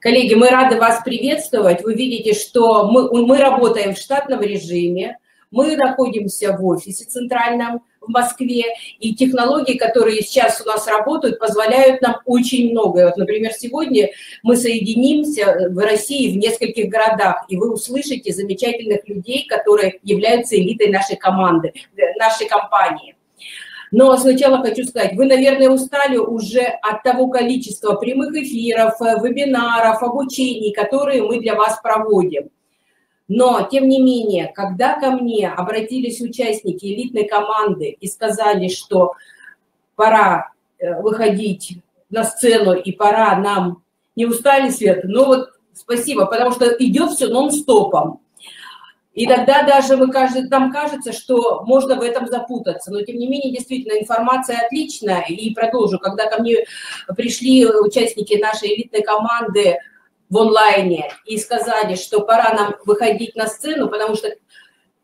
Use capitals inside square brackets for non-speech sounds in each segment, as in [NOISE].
Коллеги, мы рады вас приветствовать. Вы видите, что мы, мы работаем в штатном режиме, мы находимся в офисе центральном в Москве, и технологии, которые сейчас у нас работают, позволяют нам очень многое. Вот, например, сегодня мы соединимся в России в нескольких городах, и вы услышите замечательных людей, которые являются элитой нашей команды, нашей компании. Но сначала хочу сказать, вы, наверное, устали уже от того количества прямых эфиров, э, вебинаров, обучений, которые мы для вас проводим. Но, тем не менее, когда ко мне обратились участники элитной команды и сказали, что пора э, выходить на сцену и пора нам, не устали, Свет? Ну вот спасибо, потому что идет все нон-стопом. И тогда даже мы, нам кажется, что можно в этом запутаться. Но, тем не менее, действительно, информация отличная. И продолжу, когда ко мне пришли участники нашей элитной команды в онлайне и сказали, что пора нам выходить на сцену, потому что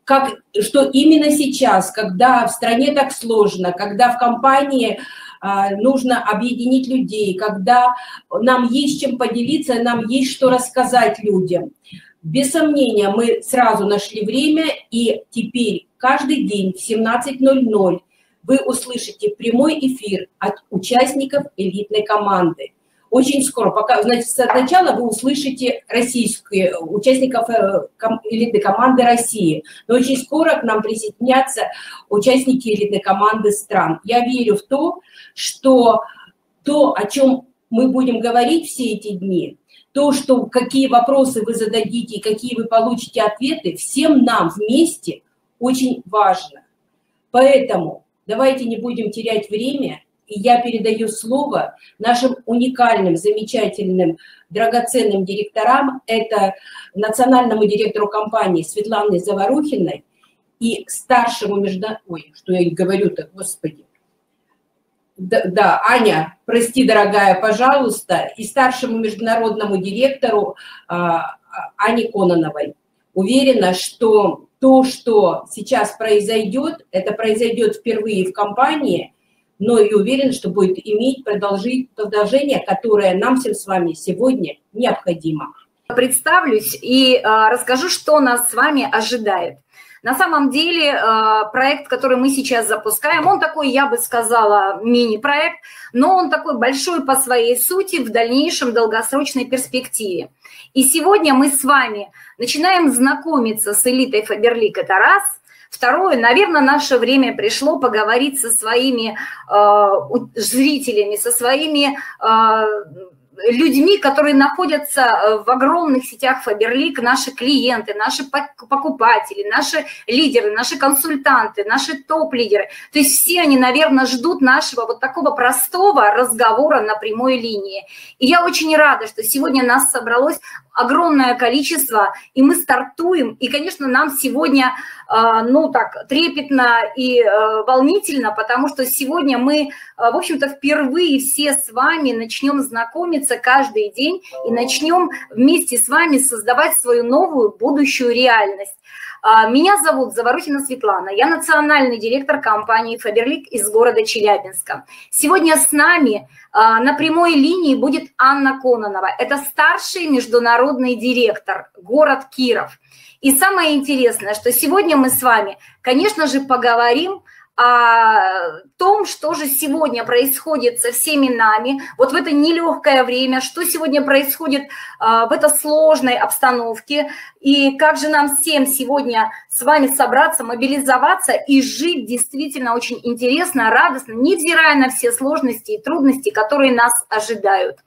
как, что именно сейчас, когда в стране так сложно, когда в компании а, нужно объединить людей, когда нам есть чем поделиться, нам есть что рассказать людям – без сомнения, мы сразу нашли время, и теперь каждый день в 17.00 вы услышите прямой эфир от участников элитной команды. Очень скоро, пока, значит, сначала вы услышите российские участников э, элитной команды России, но очень скоро к нам присоединятся участники элитной команды стран. Я верю в то, что то, о чем мы будем говорить все эти дни, то, что какие вопросы вы зададите, какие вы получите ответы, всем нам вместе очень важно. Поэтому давайте не будем терять время, и я передаю слово нашим уникальным, замечательным, драгоценным директорам. Это национальному директору компании Светлане Заварухиной и старшему между... Ой, что я говорю-то, господи да, да, Аня, прости, дорогая, пожалуйста, и старшему международному директору а, Ане Кононовой. Уверена, что то, что сейчас произойдет, это произойдет впервые в компании, но и уверена, что будет иметь продолжение, которое нам всем с вами сегодня необходимо. Представлюсь и а, расскажу, что нас с вами ожидает. На самом деле э, проект, который мы сейчас запускаем, он такой, я бы сказала, мини-проект, но он такой большой по своей сути в дальнейшем долгосрочной перспективе. И сегодня мы с вами начинаем знакомиться с элитой Фаберлик, это раз – Второе, наверное, наше время пришло поговорить со своими э, зрителями, со своими э, людьми, которые находятся э, в огромных сетях Фаберлик, наши клиенты, наши покупатели, наши лидеры, наши консультанты, наши топ-лидеры. То есть все они, наверное, ждут нашего вот такого простого разговора на прямой линии. И я очень рада, что сегодня нас собралось огромное количество, и мы стартуем. И, конечно, нам сегодня, э, ну так, трепетно и э, волнительно, потому что сегодня мы, э, в общем-то, впервые все с вами начнем знакомиться каждый день и начнем вместе с вами создавать свою новую будущую реальность. А, меня зовут Заворухина Светлана, я национальный директор компании «Фаберлик» из города Челябинска. Сегодня с нами а, на прямой линии будет Анна Кононова. Это старший международный директор, город Киров. И самое интересное, что сегодня мы с вами, конечно же, поговорим о том, что же сегодня происходит со всеми нами, вот в это нелегкое время, что сегодня происходит а, в этой сложной обстановке, и как же нам всем сегодня с вами собраться, мобилизоваться и жить действительно очень интересно, радостно, невзирая на все сложности и трудности, которые нас ожидают.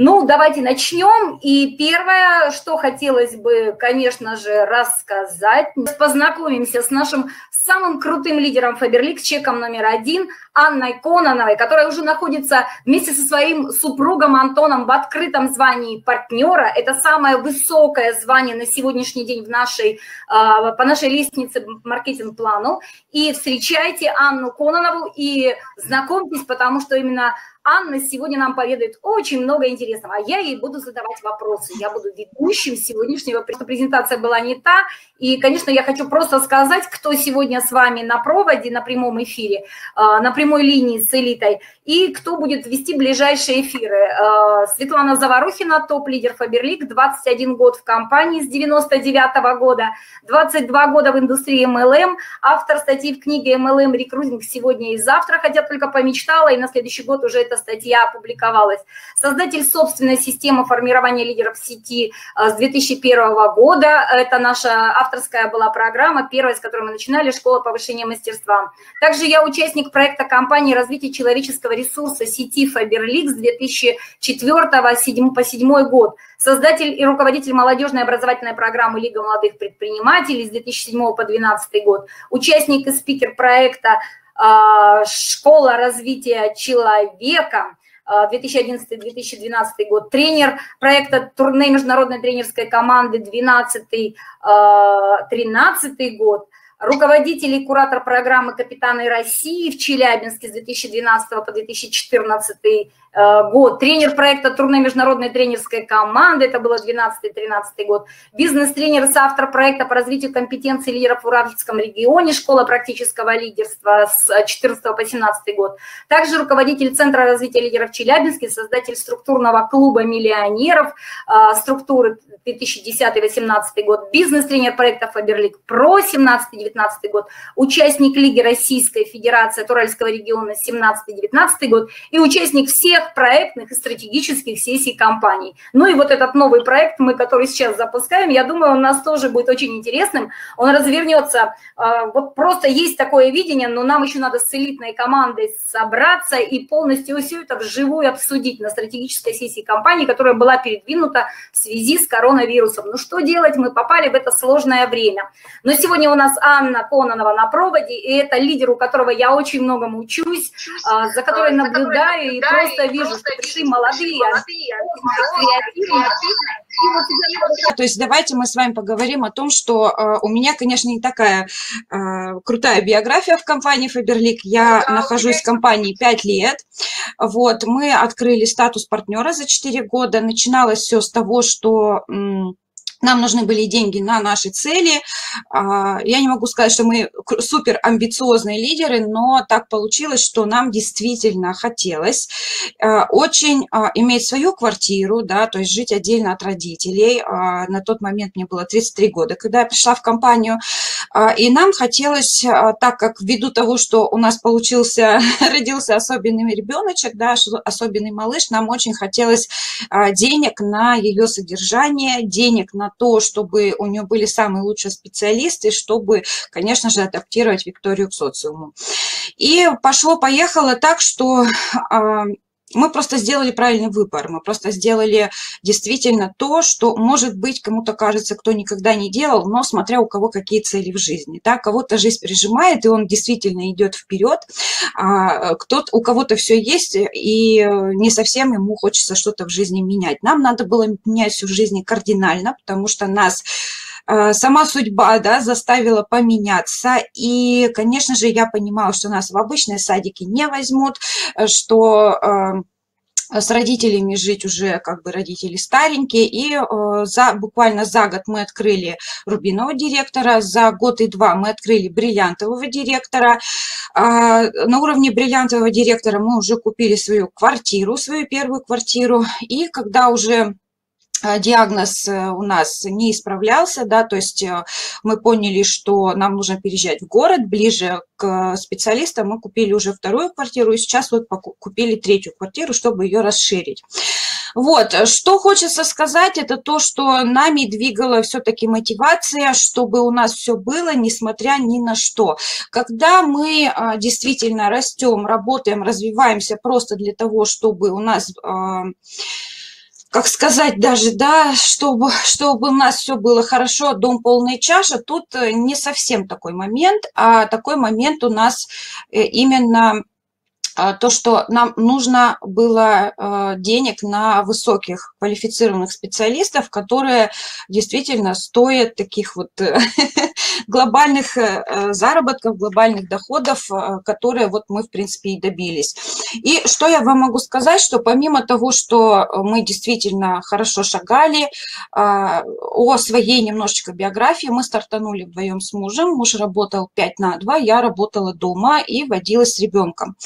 Ну, давайте начнем. И первое, что хотелось бы, конечно же, рассказать, познакомимся с нашим самым крутым лидером Фаберлик, чеком номер один, Анной Кононовой, которая уже находится вместе со своим супругом Антоном в открытом звании партнера. Это самое высокое звание на сегодняшний день в нашей, а, по нашей лестнице маркетинг-плану. И встречайте Анну Кононову и знакомьтесь, потому что именно Анна сегодня нам поведает очень много интересного, а я ей буду задавать вопросы. Я буду ведущим сегодняшнего, презентация была не та. И, конечно, я хочу просто сказать, кто сегодня с вами на проводе, на прямом эфире, а, на прямой линии с элитой, и кто будет вести ближайшие эфиры. А, Светлана Заварухина, топ-лидер Фаберлик, 21 год в компании с 99 -го года, 22 года в индустрии MLM, автор статьи в книге MLM «Рекрутинг сегодня и завтра», хотя только помечтала, и на следующий год уже эта статья опубликовалась. Создатель собственной системы формирования лидеров сети а, с 2001 года. Это наша авторская была программа, первая, с которой мы начинали, «Школа повышения мастерства». Также я участник проекта компании развития человеческого ресурса сети с 2004 по 2007 год. Создатель и руководитель молодежной образовательной программы «Лига молодых предпринимателей» с 2007 по 2012 год. Участник и спикер проекта «Школа развития человека», 2011-2012 а, год, тренер проекта турне международной тренерской команды 2012-2013 а, год, руководитель и куратор программы «Капитаны России» в Челябинске с 2012 по 2014 Э, год, тренер проекта турне международной тренерской команды, это было 12-13 год, бизнес-тренер соавтор проекта по развитию компетенций лидеров в Уральском регионе, школа практического лидерства с 14 по 17 год. Также руководитель Центра развития лидеров Челябинске, создатель структурного клуба миллионеров, э, структуры 2010-2018 год, бизнес-тренер проекта Фаберлик Про 17-19 год, участник Лиги Российской Федерации от Уральского региона 17-19 год. И участник всех проектных и стратегических сессий компаний. Ну и вот этот новый проект, мы который сейчас запускаем, я думаю, он у нас тоже будет очень интересным. Он развернется, а, вот просто есть такое видение, но нам еще надо с элитной командой собраться и полностью все это вживую обсудить на стратегической сессии компании, которая была передвинута в связи с коронавирусом. Ну что делать, мы попали в это сложное время. Но сегодня у нас Анна Кононова на проводе, и это лидер, у которого я очень многому учусь, а, за которой наблюдаю и просто вижу, что пришли молодые, креативные, то есть давайте мы с вами поговорим о том, что э, у меня, конечно, не такая э, крутая биография в компании Faberlic. Я да, нахожусь в компании 5 лет. Вот, мы открыли статус партнера за 4 года. Начиналось все с того, что... М- нам нужны были деньги на наши цели. А, я не могу сказать, что мы супер амбициозные лидеры, но так получилось, что нам действительно хотелось а, очень а, иметь свою квартиру, да, то есть жить отдельно от родителей. На тот момент мне было 33 года, когда я пришла в компанию. И нам хотелось, так как ввиду того, что у нас получился, [LAUGHS] родился особенный ребеночек, да, особенный малыш, нам очень хотелось денег на ее содержание, денег на то, чтобы у нее были самые лучшие специалисты, чтобы, конечно же, адаптировать Викторию к социуму. И пошло-поехало так, что а, мы просто сделали правильный выбор, мы просто сделали действительно то, что, может быть, кому-то кажется, кто никогда не делал, но смотря у кого какие цели в жизни. Да? Кого-то жизнь прижимает, и он действительно идет вперед, а кто у кого-то все есть, и не совсем ему хочется что-то в жизни менять. Нам надо было менять всю жизнь кардинально, потому что нас сама судьба да, заставила поменяться. И, конечно же, я понимала, что нас в обычные садики не возьмут, что а, с родителями жить уже как бы родители старенькие, и э, за, буквально за год мы открыли рубинового директора, за год и два мы открыли бриллиантового директора. Э, на уровне бриллиантового директора мы уже купили свою квартиру, свою первую квартиру, и когда уже Э, диагноз э, у нас не исправлялся, да, то есть э, мы поняли, что нам нужно переезжать в город, ближе к специалистам, мы купили уже вторую квартиру, и сейчас вот купили третью квартиру, чтобы ее расширить. Вот, что хочется сказать, это то, что нами двигала все-таки мотивация, чтобы у нас все было, несмотря ни на что. Когда мы действительно растем, работаем, развиваемся просто для того, чтобы у нас как сказать даже, да, чтобы, чтобы у нас все было хорошо, дом полная чаша, тут э, не совсем такой момент, а такой момент у нас э, именно то, что нам нужно было э, денег на высоких квалифицированных специалистов, которые действительно стоят таких вот [LAUGHS] глобальных заработков, глобальных доходов, которые вот мы, в принципе, и добились. И что я вам могу сказать, что помимо того, что мы действительно хорошо шагали, о своей немножечко биографии мы стартанули вдвоем с мужем. Муж работал 5 на 2, я работала дома и водилась с ребенком,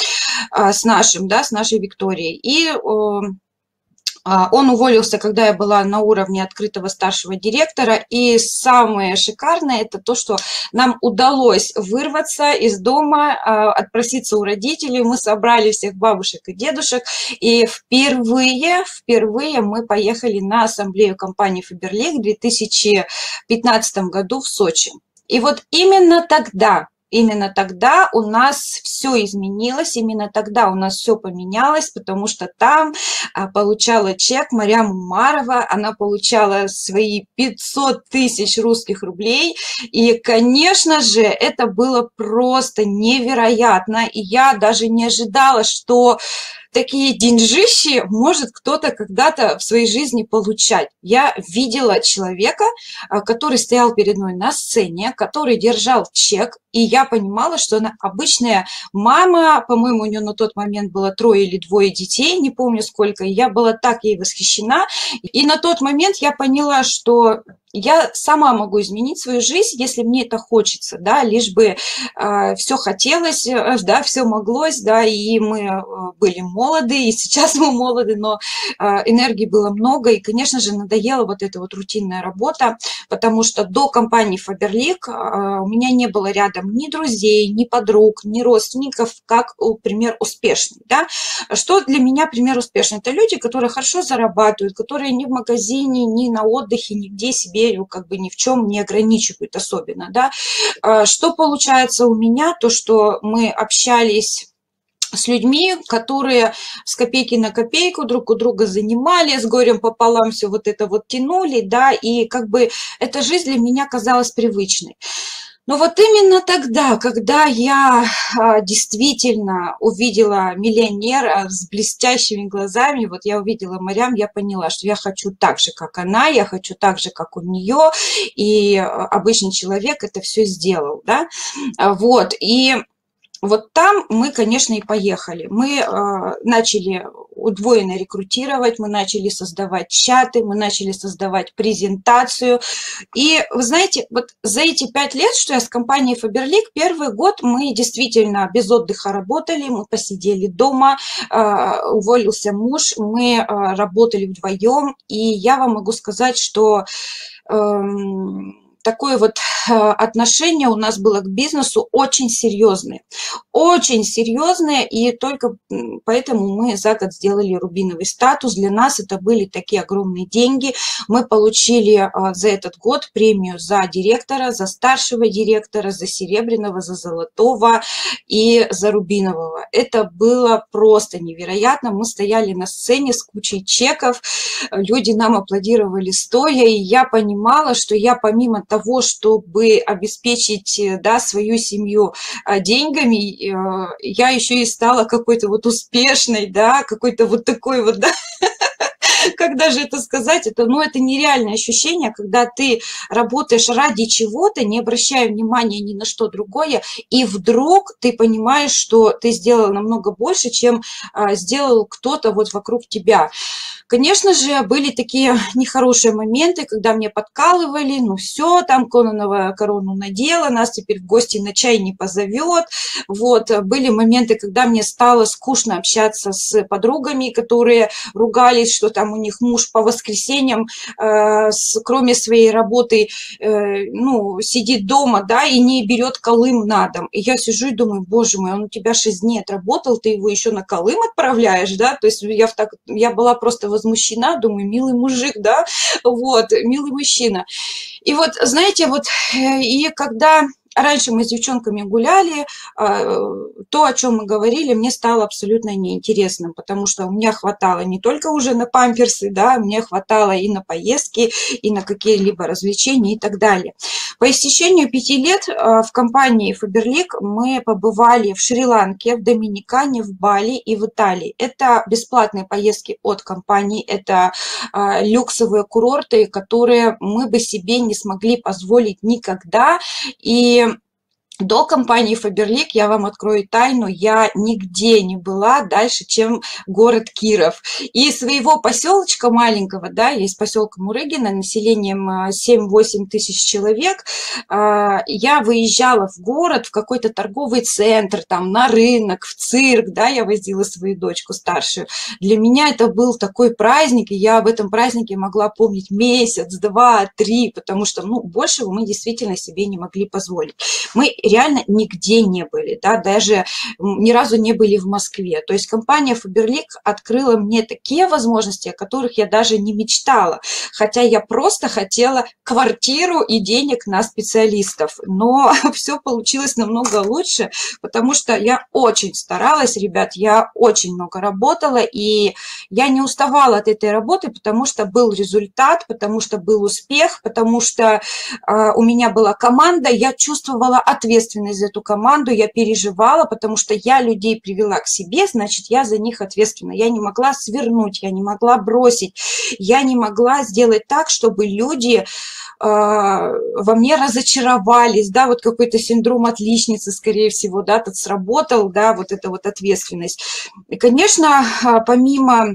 с нашим, да, с нашей Викторией. И а, он уволился, когда я была на уровне открытого старшего директора. И самое шикарное – это то, что нам удалось вырваться из дома, а, отпроситься у родителей. Мы собрали всех бабушек и дедушек. И впервые, впервые мы поехали на ассамблею компании «Фаберлик» в 2015 году в Сочи. И вот именно тогда, именно тогда у нас все изменилось, именно тогда у нас все поменялось, потому что там а, получала чек Марьям Умарова, она получала свои 500 тысяч русских рублей, и, конечно же, это было просто невероятно, и я даже не ожидала, что такие деньжищи может кто-то когда-то в своей жизни получать. Я видела человека, а, который стоял перед мной на сцене, который держал чек, и я понимала, что она обычная мама, по-моему, у нее на тот момент было трое или двое детей, не помню сколько, и я была так ей восхищена. И на тот момент я поняла, что я сама могу изменить свою жизнь, если мне это хочется, да, лишь бы э, все хотелось, да, все моглось, да, и мы э, были молоды, и сейчас [LAUGHS] мы молоды, но э, энергии было много, и, конечно же, надоела вот эта вот рутинная работа, потому что до компании Faberlic э, у меня не было рядом ни друзей, ни подруг, ни родственников, как, пример, успешный, да. Что для меня пример успешный? Это люди, которые хорошо зарабатывают, которые ни в магазине, ни на отдыхе, нигде себе верю, как бы ни в чем не ограничивают особенно, да. А, что получается у меня, то, что мы общались с людьми, которые с копейки на копейку друг у друга занимали, с горем пополам все вот это вот тянули, да, и как бы эта жизнь для меня казалась привычной. Но вот именно тогда, когда я а, действительно увидела миллионера с блестящими глазами, вот я увидела Марям, я поняла, что я хочу так же, как она, я хочу так же, как у нее, и а, обычный человек это все сделал, да, вот, и вот там мы, конечно, и поехали. Мы э, начали удвоенно рекрутировать, мы начали создавать чаты, мы начали создавать презентацию. И вы знаете, вот за эти пять лет, что я с компанией Faberlic, первый год мы действительно без отдыха работали, мы посидели дома, э, уволился муж, мы э, работали вдвоем, и я вам могу сказать, что... Э, такое вот э, отношение у нас было к бизнесу очень серьезное. Очень серьезное, и только поэтому мы за год сделали рубиновый статус. Для нас это были такие огромные деньги. Мы получили э, за этот год премию за директора, за старшего директора, за серебряного, за золотого и за рубинового. Это было просто невероятно. Мы стояли на сцене с кучей чеков, люди нам аплодировали стоя, и я понимала, что я помимо того, чтобы обеспечить э, да, свою семью а, деньгами, э, я еще и стала какой-то вот успешной, да, какой-то вот такой вот, да, [LAUGHS] [LAUGHS] как даже это сказать, это, ну, это нереальное ощущение, когда ты работаешь ради чего-то, не обращая внимания ни на что другое, и вдруг ты понимаешь, что ты сделал намного больше, чем а, сделал кто-то вот вокруг тебя. Конечно же, были такие [LAUGHS] нехорошие моменты, когда мне подкалывали, ну все, там Кононова корону надела, нас теперь в гости на чай не позовет. Вот, были моменты, когда мне стало скучно общаться с подругами, которые ругались, что там у них муж по воскресеньям, э, с, кроме своей работы, э, ну, сидит дома, да, и не берет Колым на дом. И я сижу и думаю, боже мой, он у тебя 6 дней отработал, ты его еще на Колым отправляешь, да, то есть я, в так, я была просто возмущена, думаю, милый мужик, да, вот, милый мужчина. И вот, знаете, вот, э, и когда раньше мы с девчонками гуляли, а, то, о чем мы говорили, мне стало абсолютно неинтересным, потому что у меня хватало не только уже на памперсы, да, мне хватало и на поездки, и на какие-либо развлечения и так далее. По истечению пяти лет а, в компании Faberlic мы побывали в Шри-Ланке, в Доминикане, в Бали и в Италии. Это бесплатные поездки от компании, это а, люксовые курорты, которые мы бы себе не смогли позволить никогда. И до компании Faberlic, я вам открою тайну, я нигде не была дальше, чем город Киров. И своего поселочка маленького, да, есть поселка Мурыгина, населением 7-8 тысяч человек, а, я выезжала в город, в какой-то торговый центр, там, на рынок, в цирк, да, я возила свою дочку старшую. Для меня это был такой праздник, и я об этом празднике могла помнить месяц, два, три, потому что, ну, большего мы действительно себе не могли позволить. Мы реально нигде не были, да, даже ни разу не были в Москве. То есть компания Faberlic открыла мне такие возможности, о которых я даже не мечтала, хотя я просто хотела квартиру и денег на специалистов, но [LAUGHS] все получилось намного лучше, потому что я очень старалась, ребят, я очень много работала, и я не уставала от этой работы, потому что был результат, потому что был успех, потому что э, у меня была команда, я чувствовала ответственность ответственность за эту команду, я переживала, потому что я людей привела к себе, значит, я за них ответственна. Я не могла свернуть, я не могла бросить, я не могла сделать так, чтобы люди э, во мне разочаровались, да, вот какой-то синдром отличницы, скорее всего, да, тот сработал, да, вот эта вот ответственность. И, конечно, а, помимо а,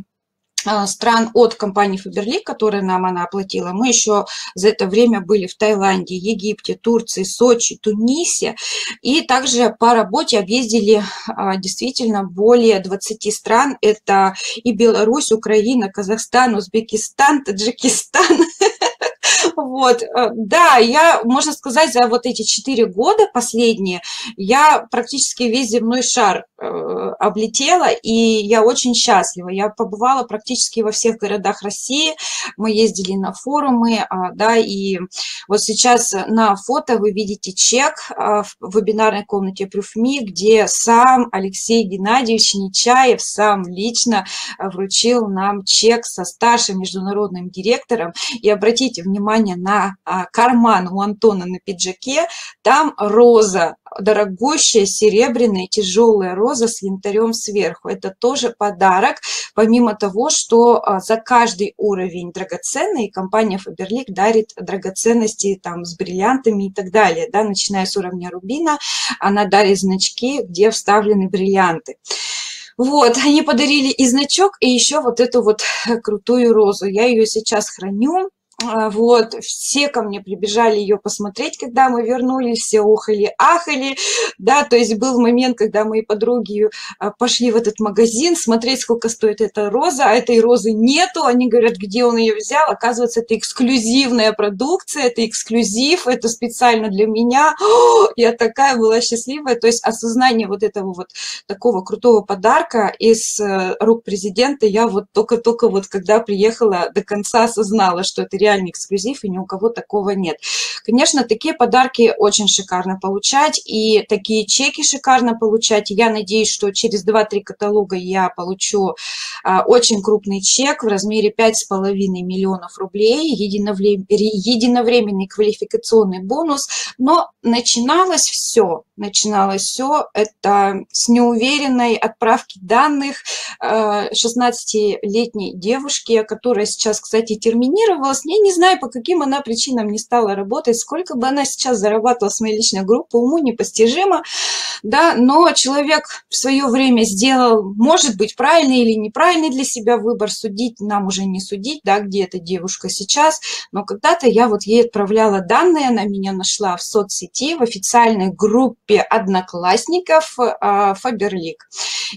стран от компании Faberlic, которая нам она оплатила. Мы еще за это время были в Таиланде, Египте, Турции, Сочи, Тунисе. И также по работе объездили а, действительно более 20 стран. Это и Беларусь, Украина, Казахстан, Узбекистан, Таджикистан. [LAUGHS] Вот, э, да, я, можно сказать, за вот эти четыре года последние я практически весь земной шар э, облетела, и я очень счастлива. Я побывала практически во всех городах России, мы ездили на форумы, а, да, и вот сейчас на фото вы видите чек а, в вебинарной комнате ProofMe, где сам Алексей Геннадьевич Нечаев сам лично вручил нам чек со старшим международным директором. И обратите внимание, внимание на а, карман у Антона на пиджаке, там роза, дорогущая серебряная тяжелая роза с янтарем сверху. Это тоже подарок, помимо того, что а, за каждый уровень драгоценный компания Faberlic дарит драгоценности там с бриллиантами и так далее, да, начиная с уровня рубина, она дарит значки, где вставлены бриллианты. Вот, они подарили и значок, и еще вот эту вот крутую розу. Я ее сейчас храню. А, вот, все ко мне прибежали ее посмотреть, когда мы вернулись, все охали, ахали, да, то есть был момент, когда мои подруги а, пошли в этот магазин смотреть, сколько стоит эта роза, а этой розы нету, они говорят, где он ее взял, оказывается, это эксклюзивная продукция, это эксклюзив, это специально для меня, О, [GASPS] я такая была счастливая, то есть осознание вот этого вот такого крутого подарка из э, рук президента я вот только-только вот когда приехала до конца осознала, что это реально реальный эксклюзив, и ни у кого такого нет. Конечно, такие подарки очень шикарно получать, и такие чеки шикарно получать. Я надеюсь, что через 2-3 каталога я получу а, очень крупный чек в размере 5,5 миллионов рублей, единовременный квалификационный бонус, но начиналось все, начиналось все это с неуверенной отправки данных 16-летней а, девушки, которая сейчас, кстати, терминировалась, я не знаю, по каким она причинам не стала работать, сколько бы она сейчас зарабатывала с моей личной группы, уму непостижимо, да, но человек в свое время сделал, может быть, правильный или неправильный для себя выбор, судить нам уже не судить, да, где эта девушка сейчас, но когда-то я вот ей отправляла данные, она меня нашла в соцсети, в официальной группе одноклассников Фаберлик.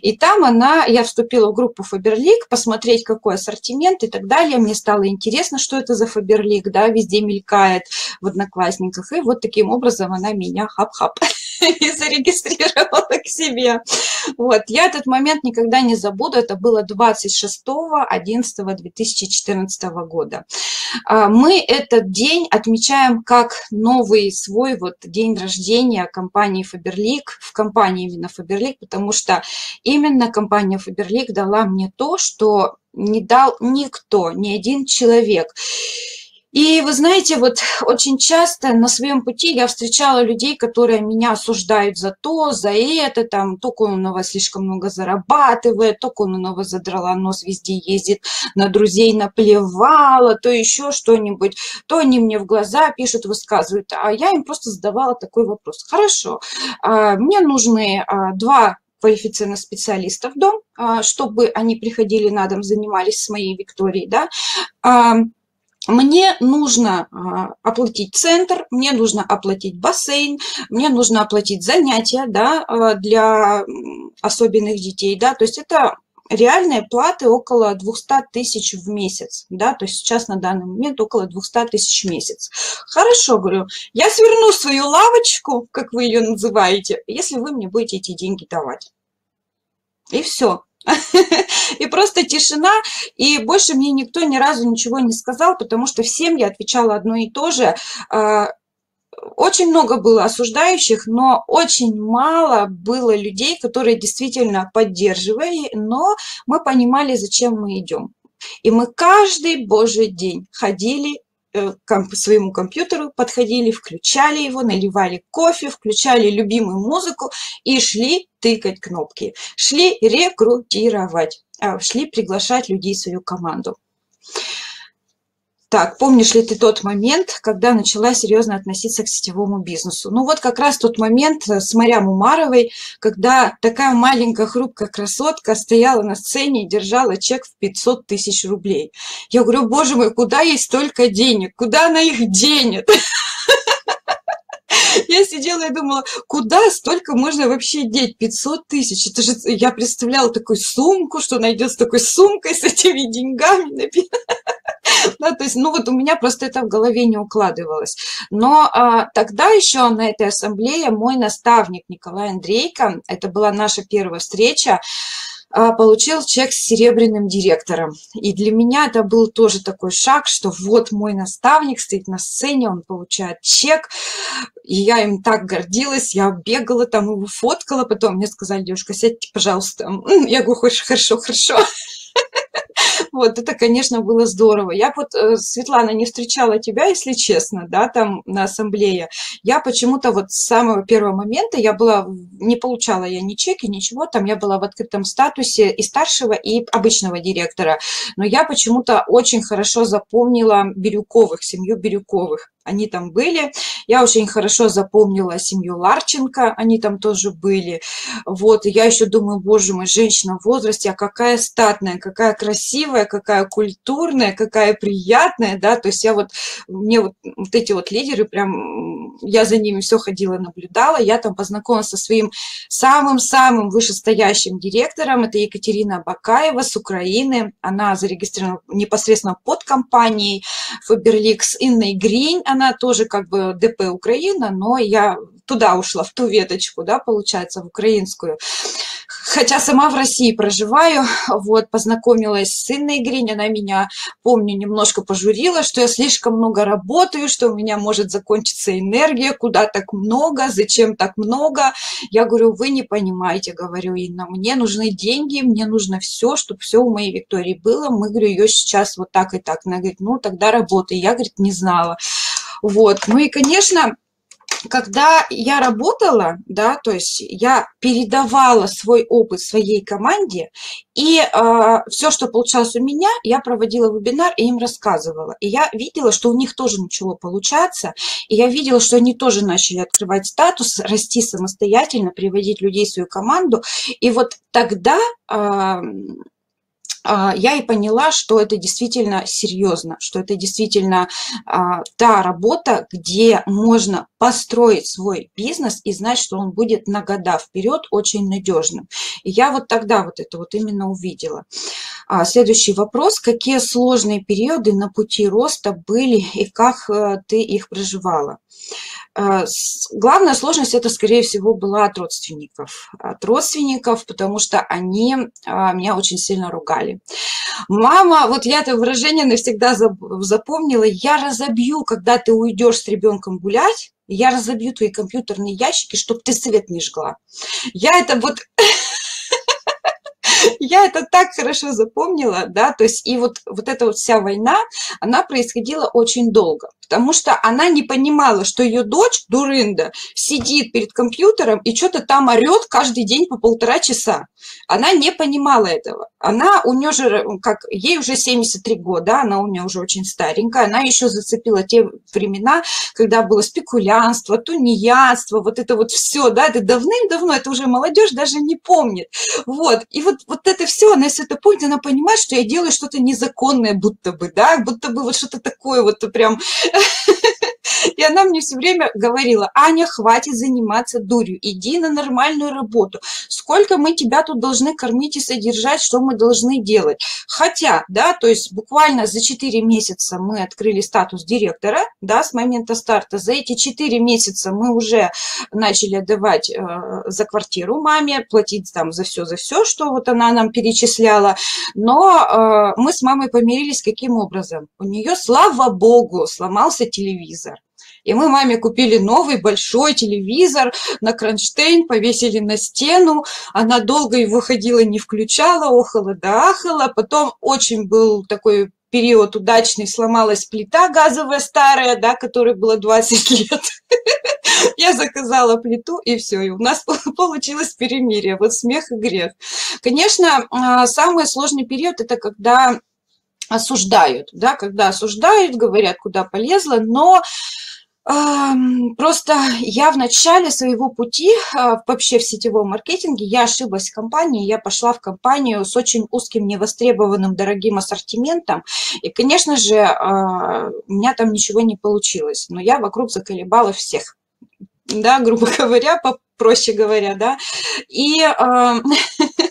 И там она, я вступила в группу Фаберлик, посмотреть, какой ассортимент и так далее. Мне стало интересно, что это за Фаберлик, да, везде мелькает в Одноклассниках. И вот таким образом она меня хап-хап [LAUGHS] и зарегистрировала к себе. Вот, я этот момент никогда не забуду, это было 26.11.2014 года. А, мы этот день отмечаем как новый свой вот день рождения компании Faberlic, в компании именно Faberlic, потому что именно компания Faberlic дала мне то, что не дал никто, ни один человек. И вы знаете, вот очень часто на своем пути я встречала людей, которые меня осуждают за то, за это, там, только он у вас слишком много зарабатывает, только он у вас задрала нос, везде ездит, на друзей наплевала, то еще что-нибудь, то они мне в глаза пишут, высказывают, а я им просто задавала такой вопрос. Хорошо, а, мне нужны а, два квалифицированных специалистов в дом, а, чтобы они приходили на дом, занимались с моей Викторией, да, мне нужно а, оплатить центр, мне нужно оплатить бассейн, мне нужно оплатить занятия да, а, для особенных детей. Да, то есть это реальные платы около 200 тысяч в месяц, да, то есть сейчас на данный момент около 200 тысяч в месяц. Хорошо, говорю, я сверну свою лавочку, как вы ее называете, если вы мне будете эти деньги давать. И все. [LAUGHS] И просто тишина, и больше мне никто ни разу ничего не сказал, потому что всем я отвечала одно и то же. Очень много было осуждающих, но очень мало было людей, которые действительно поддерживали, но мы понимали, зачем мы идем. И мы каждый божий день ходили Э, к своему компьютеру, подходили, включали его, наливали кофе, включали любимую музыку и шли тыкать кнопки, шли рекрутировать, а, шли приглашать людей в свою команду. Так, помнишь ли ты тот момент, когда начала серьезно относиться к сетевому бизнесу? Ну вот как раз тот момент э, с Марям Умаровой, когда такая маленькая хрупкая красотка стояла на сцене и держала чек в 500 тысяч рублей. Я говорю, боже мой, куда есть столько денег? Куда она их денет? [LAUGHS] Я сидела и думала, куда столько можно вообще деть? 500 тысяч. Это же я представляла такую сумку, что найдет с такой сумкой, с этими деньгами. [LAUGHS] Да, то есть, ну вот у меня просто это в голове не укладывалось. Но а, тогда еще на этой ассамблее мой наставник Николай Андрейко, это была наша первая встреча, а, получил чек с серебряным директором. И для меня это был тоже такой шаг, что вот мой наставник стоит на сцене, он получает чек, и я им так гордилась, я бегала там, его фоткала, потом мне сказали, девушка, сядьте, пожалуйста. Я говорю, хорошо, хорошо. Вот, это, конечно, было здорово. Я вот, э, Светлана, не встречала тебя, если честно, да, там на ассамблее. Я почему-то вот с самого первого момента, я была, не получала я ни чеки, ничего, там я была в открытом статусе и старшего, и обычного директора. Но я почему-то очень хорошо запомнила Бирюковых, семью Бирюковых они там были. Я очень хорошо запомнила семью Ларченко, они там тоже были. Вот, я еще думаю, боже мой, женщина в возрасте, а какая статная, какая красивая, какая культурная, какая приятная, да, то есть я вот, мне вот, вот эти вот лидеры, прям, я за ними все ходила, наблюдала, я там познакомилась со своим самым-самым вышестоящим директором, это Екатерина Бакаева с Украины, она зарегистрирована непосредственно под компанией Faberlic Инной Гринь, она тоже как бы ДП Украина, но я туда ушла, в ту веточку, да, получается, в украинскую. Хотя сама в России проживаю, вот, познакомилась с Инной Гринь, она меня, помню, немножко пожурила, что я слишком много работаю, что у меня может закончиться энергия, куда так много, зачем так много. Я говорю, вы не понимаете, говорю, Инна, мне нужны деньги, мне нужно все, чтобы все у моей Виктории было. Мы, говорю, ее сейчас вот так и так. Она говорит, ну, тогда работай. Я, говорит, не знала. Вот. Ну и, конечно, когда я работала, да, то есть я передавала свой опыт своей команде, и э, все, что получалось у меня, я проводила вебинар и им рассказывала. И я видела, что у них тоже начало получаться, и я видела, что они тоже начали открывать статус, расти самостоятельно, приводить людей в свою команду. И вот тогда э, а, я и поняла, что это действительно серьезно, что это действительно а, та работа, где можно построить свой бизнес и знать, что он будет на года вперед очень надежным. И я вот тогда вот это вот именно увидела. А, следующий вопрос. Какие сложные периоды на пути роста были и как э, ты их проживала? Э, главная сложность это, скорее всего, была от родственников. От родственников, потому что они а, меня очень сильно ругали. Мама, вот я это выражение навсегда запомнила, я разобью, когда ты уйдешь с ребенком гулять, я разобью твои компьютерные ящики, чтобы ты свет не жгла. Я это вот [LAUGHS] я это так хорошо запомнила, да, то есть и вот, вот эта вот вся война, она происходила очень долго потому что она не понимала, что ее дочь, Дурында, сидит перед компьютером и что-то там орет каждый день по полтора часа. Она не понимала этого. Она, у нее же, как, ей уже 73 года, она у нее уже очень старенькая, она еще зацепила те времена, когда было спекулянство, тунеядство, вот это вот все, да, это давным-давно, это уже молодежь даже не помнит. Вот, и вот, вот это все, она все это помнит, она понимает, что я делаю что-то незаконное будто бы, да, будто бы вот что-то такое вот прям [LAUGHS] И она мне все время говорила, Аня, хватит заниматься дурью, иди на нормальную работу. Сколько мы тебя тут должны кормить и содержать, что мы должны делать? Хотя, да, то есть буквально за 4 месяца мы открыли статус директора, да, с момента старта. За эти 4 месяца мы уже начали отдавать э, за квартиру маме, платить там за все, за все, что вот она нам перечисляла. Но э, мы с мамой помирились каким образом? У нее, слава богу, сломался телевизор. И мы маме купили новый большой телевизор на кронштейн, повесили на стену. Она долго его ходила, не включала, охала да ахала. Потом очень был такой период удачный, сломалась плита газовая старая, да, которой было 20 [LAUGHS] лет. Я заказала плиту, и все, и у нас [LAUGHS] получилось перемирие, вот смех и грех. Конечно, а, самый сложный период – это когда осуждают, да, когда осуждают, говорят, куда полезла, но Просто я в начале своего пути а, вообще в сетевом маркетинге, я ошиблась в компании, я пошла в компанию с очень узким, невостребованным, дорогим ассортиментом, и, конечно же, а, у меня там ничего не получилось, но я вокруг заколебала всех, да, грубо [LAUGHS] говоря, проще говоря, да, и [LAUGHS]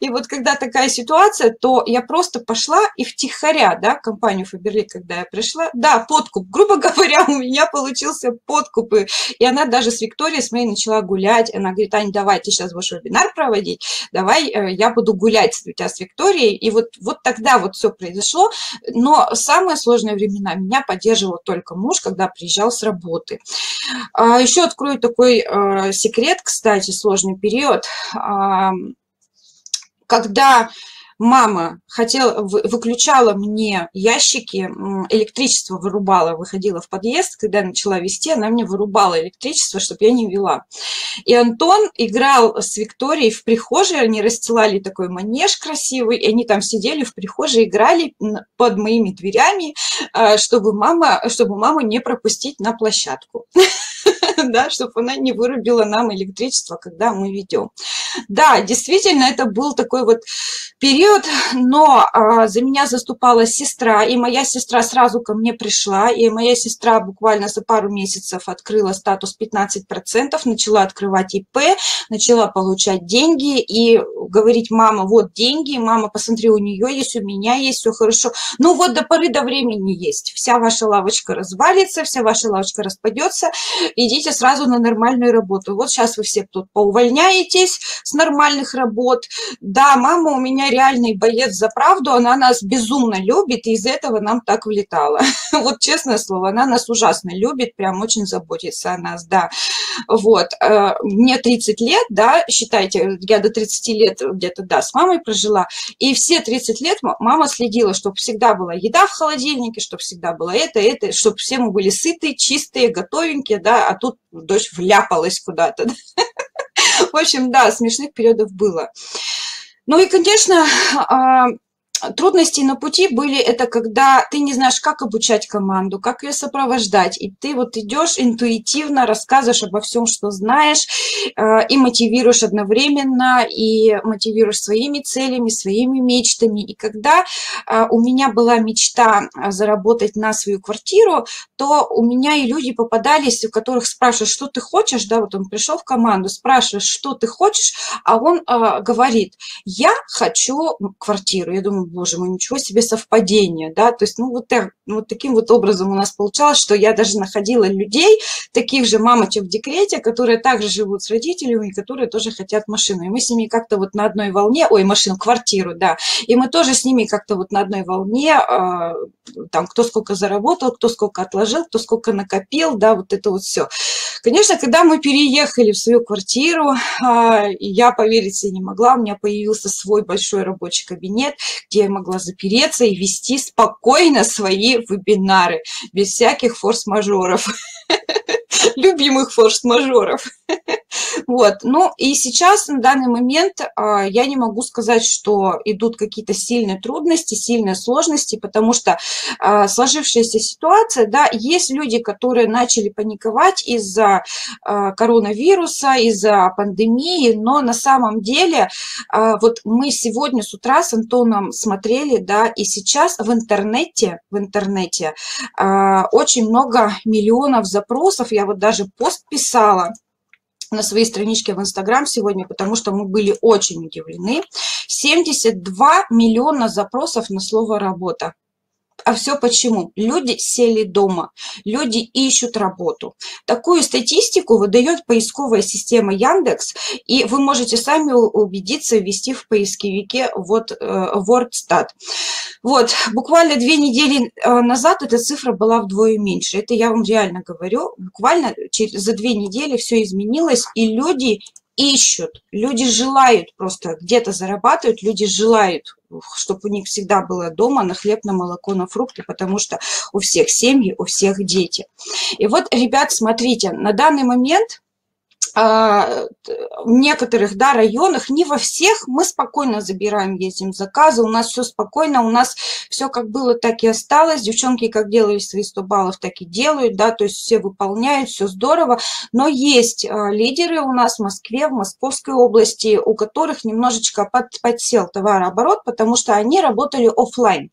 И вот когда такая ситуация, то я просто пошла и втихаря, да, компанию Фаберлик, когда я пришла, да, подкуп, грубо [LAUGHS] говоря, у меня получился подкуп, и она даже с Викторией с моей начала гулять, она говорит, Аня, давай, ты сейчас будешь вебинар проводить, давай э, я буду гулять у тебя с Викторией, и вот, вот тогда вот все произошло, но самые сложные времена меня поддерживал только муж, когда приезжал с работы. А Еще открою такой э, секрет, кстати, сложный период когда мама хотела, выключала мне ящики, электричество вырубала, выходила в подъезд, когда начала вести, она мне вырубала электричество, чтобы я не вела. И Антон играл с Викторией в прихожей, они расстилали такой манеж красивый, и они там сидели в прихожей, играли под моими дверями, а, чтобы мама, чтобы маму не пропустить на площадку. [LAUGHS] [LAUGHS] да, чтобы она не вырубила нам электричество, когда мы ведем. Да, действительно, это был такой вот период, но а, за меня заступала сестра, и моя сестра сразу ко мне пришла, и моя сестра буквально за пару месяцев открыла статус 15%, начала открывать ИП, начала получать деньги и говорить, мама, вот деньги, мама, посмотри, у нее есть, у меня есть, все хорошо. Ну вот до поры до времени есть. Вся ваша лавочка развалится, вся ваша лавочка распадется, идите сразу на нормальную работу. Вот сейчас вы все тут поувольняетесь с нормальных работ. Да, мама у меня реальный боец за правду, она нас безумно любит, и из этого нам так влетало. [LAUGHS] Вот честное слово, она нас ужасно любит, прям очень заботится о нас, да. Вот, э, мне 30 лет, да, считайте, я до 30 лет где-то, да, с мамой прожила, и все 30 лет мама следила, чтобы всегда была еда в холодильнике, чтобы всегда было это, это, чтобы все мы были сытые, чистые, готовенькие, да, а тут дочь вляпалась куда-то. [LAUGHS] В общем, да, смешных периодов было. Ну и, конечно, трудности на пути были это когда ты не знаешь, как обучать команду, как ее сопровождать, и ты вот идешь интуитивно, рассказываешь обо всем, что знаешь, э, и мотивируешь одновременно, и мотивируешь своими целями, своими мечтами. И когда э, у меня была мечта э, заработать на свою квартиру, то у меня и люди попадались, у которых спрашиваешь, что ты хочешь, да, вот он пришел в команду, спрашиваешь, что ты хочешь, а он говорит, я хочу квартиру. Я думаю, боже мой, ничего себе совпадение, да, то есть, ну, вот, так, вот таким вот образом у нас получалось, что я даже находила людей, таких же мамочек в декрете, которые также живут с родителями, которые тоже хотят машину, и мы с ними как-то вот на одной волне, ой, машину, квартиру, да, и мы тоже с ними как-то вот на одной волне, э, там, кто сколько заработал, кто сколько отложил, кто сколько накопил, да, вот это вот все. Конечно, когда мы переехали в свою квартиру, э, я поверить себе не могла, у меня появился свой большой рабочий кабинет, где я могла запереться и вести спокойно свои вебинары, без всяких форс-мажоров, любимых форс-мажоров. Вот. Ну и сейчас, на данный момент, а, я не могу сказать, что идут какие-то сильные трудности, сильные сложности, потому что а, сложившаяся ситуация, да, есть люди, которые начали паниковать из-за а, коронавируса, из-за пандемии, но на самом деле вот мы сегодня с утра с Антоном смотрели, да, и сейчас в интернете, в интернете очень много миллионов запросов, я вот даже пост писала, на своей страничке в Инстаграм сегодня, потому что мы были очень удивлены. 72 миллиона запросов на слово «работа». А все почему? Люди сели дома, люди ищут работу. Такую статистику выдает поисковая система Яндекс, и вы можете сами убедиться ввести в поисковике вот э, WordStat. Вот, буквально две недели э, назад эта цифра была вдвое меньше. Это я вам реально говорю. Буквально через, за две недели все изменилось, и люди ищут, люди желают просто где-то зарабатывать, люди желают, чтобы у них всегда было дома на хлеб, на молоко, на фрукты, потому что у всех семьи, у всех дети. И вот, ребят, смотрите, на данный момент в некоторых да, районах, не во всех, мы спокойно забираем, ездим заказы, у нас все спокойно, у нас все как было, так и осталось. Девчонки как делали свои 100 баллов, так и делают, да, то есть все выполняют, все здорово. Но есть а, лидеры у нас в Москве, в Московской области, у которых немножечко под, подсел товарооборот, потому что они работали офлайн.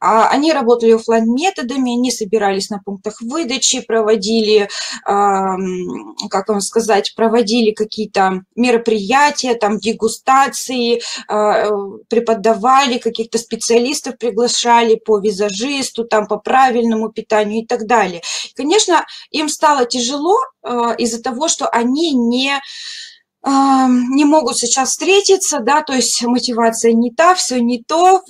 А, они работали офлайн методами, они собирались на пунктах выдачи, проводили, как вам сказать, проводили какие-то мероприятия, там дегустации, а, э, преподавали, каких-то специалистов приглашали по визажисту, там по правильному питанию и так далее. Конечно, им стало тяжело а, из-за того, что они не не могут сейчас встретиться, да, то есть мотивация не та, все не то,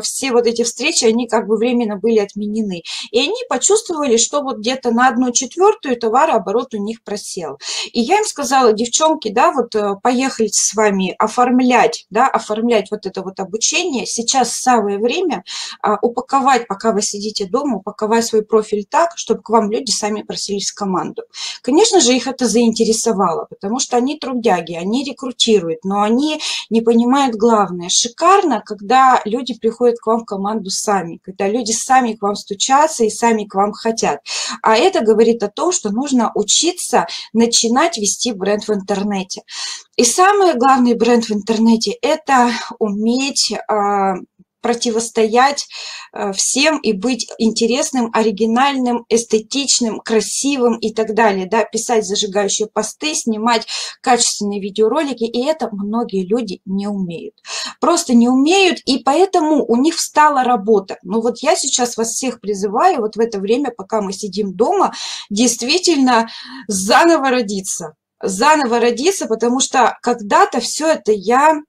все вот эти встречи, они как бы временно были отменены. И они почувствовали, что вот где-то на одну четвертую товарооборот у них просел. И я им сказала, девчонки, да, вот э, поехали с вами оформлять, да, оформлять вот это вот обучение. Сейчас самое время а, упаковать, пока вы сидите дома, упаковать свой профиль так, чтобы к вам люди сами просились в команду. Конечно же, их это заинтересовало, потому что они трудятся трудяги, они рекрутируют, но они не понимают главное. Шикарно, когда люди приходят к вам в команду сами, когда люди сами к вам стучатся и сами к вам хотят. А это говорит о том, что нужно учиться начинать вести бренд в интернете. И самый главный бренд в интернете – это уметь а, противостоять э, всем и быть интересным, оригинальным, эстетичным, красивым и так далее, да, писать зажигающие посты, снимать качественные видеоролики, и это многие люди не умеют. Просто не умеют, и поэтому у них встала работа. Но вот я сейчас вас всех призываю вот в это время, пока мы сидим дома, действительно заново родиться, заново родиться, потому что когда-то все это я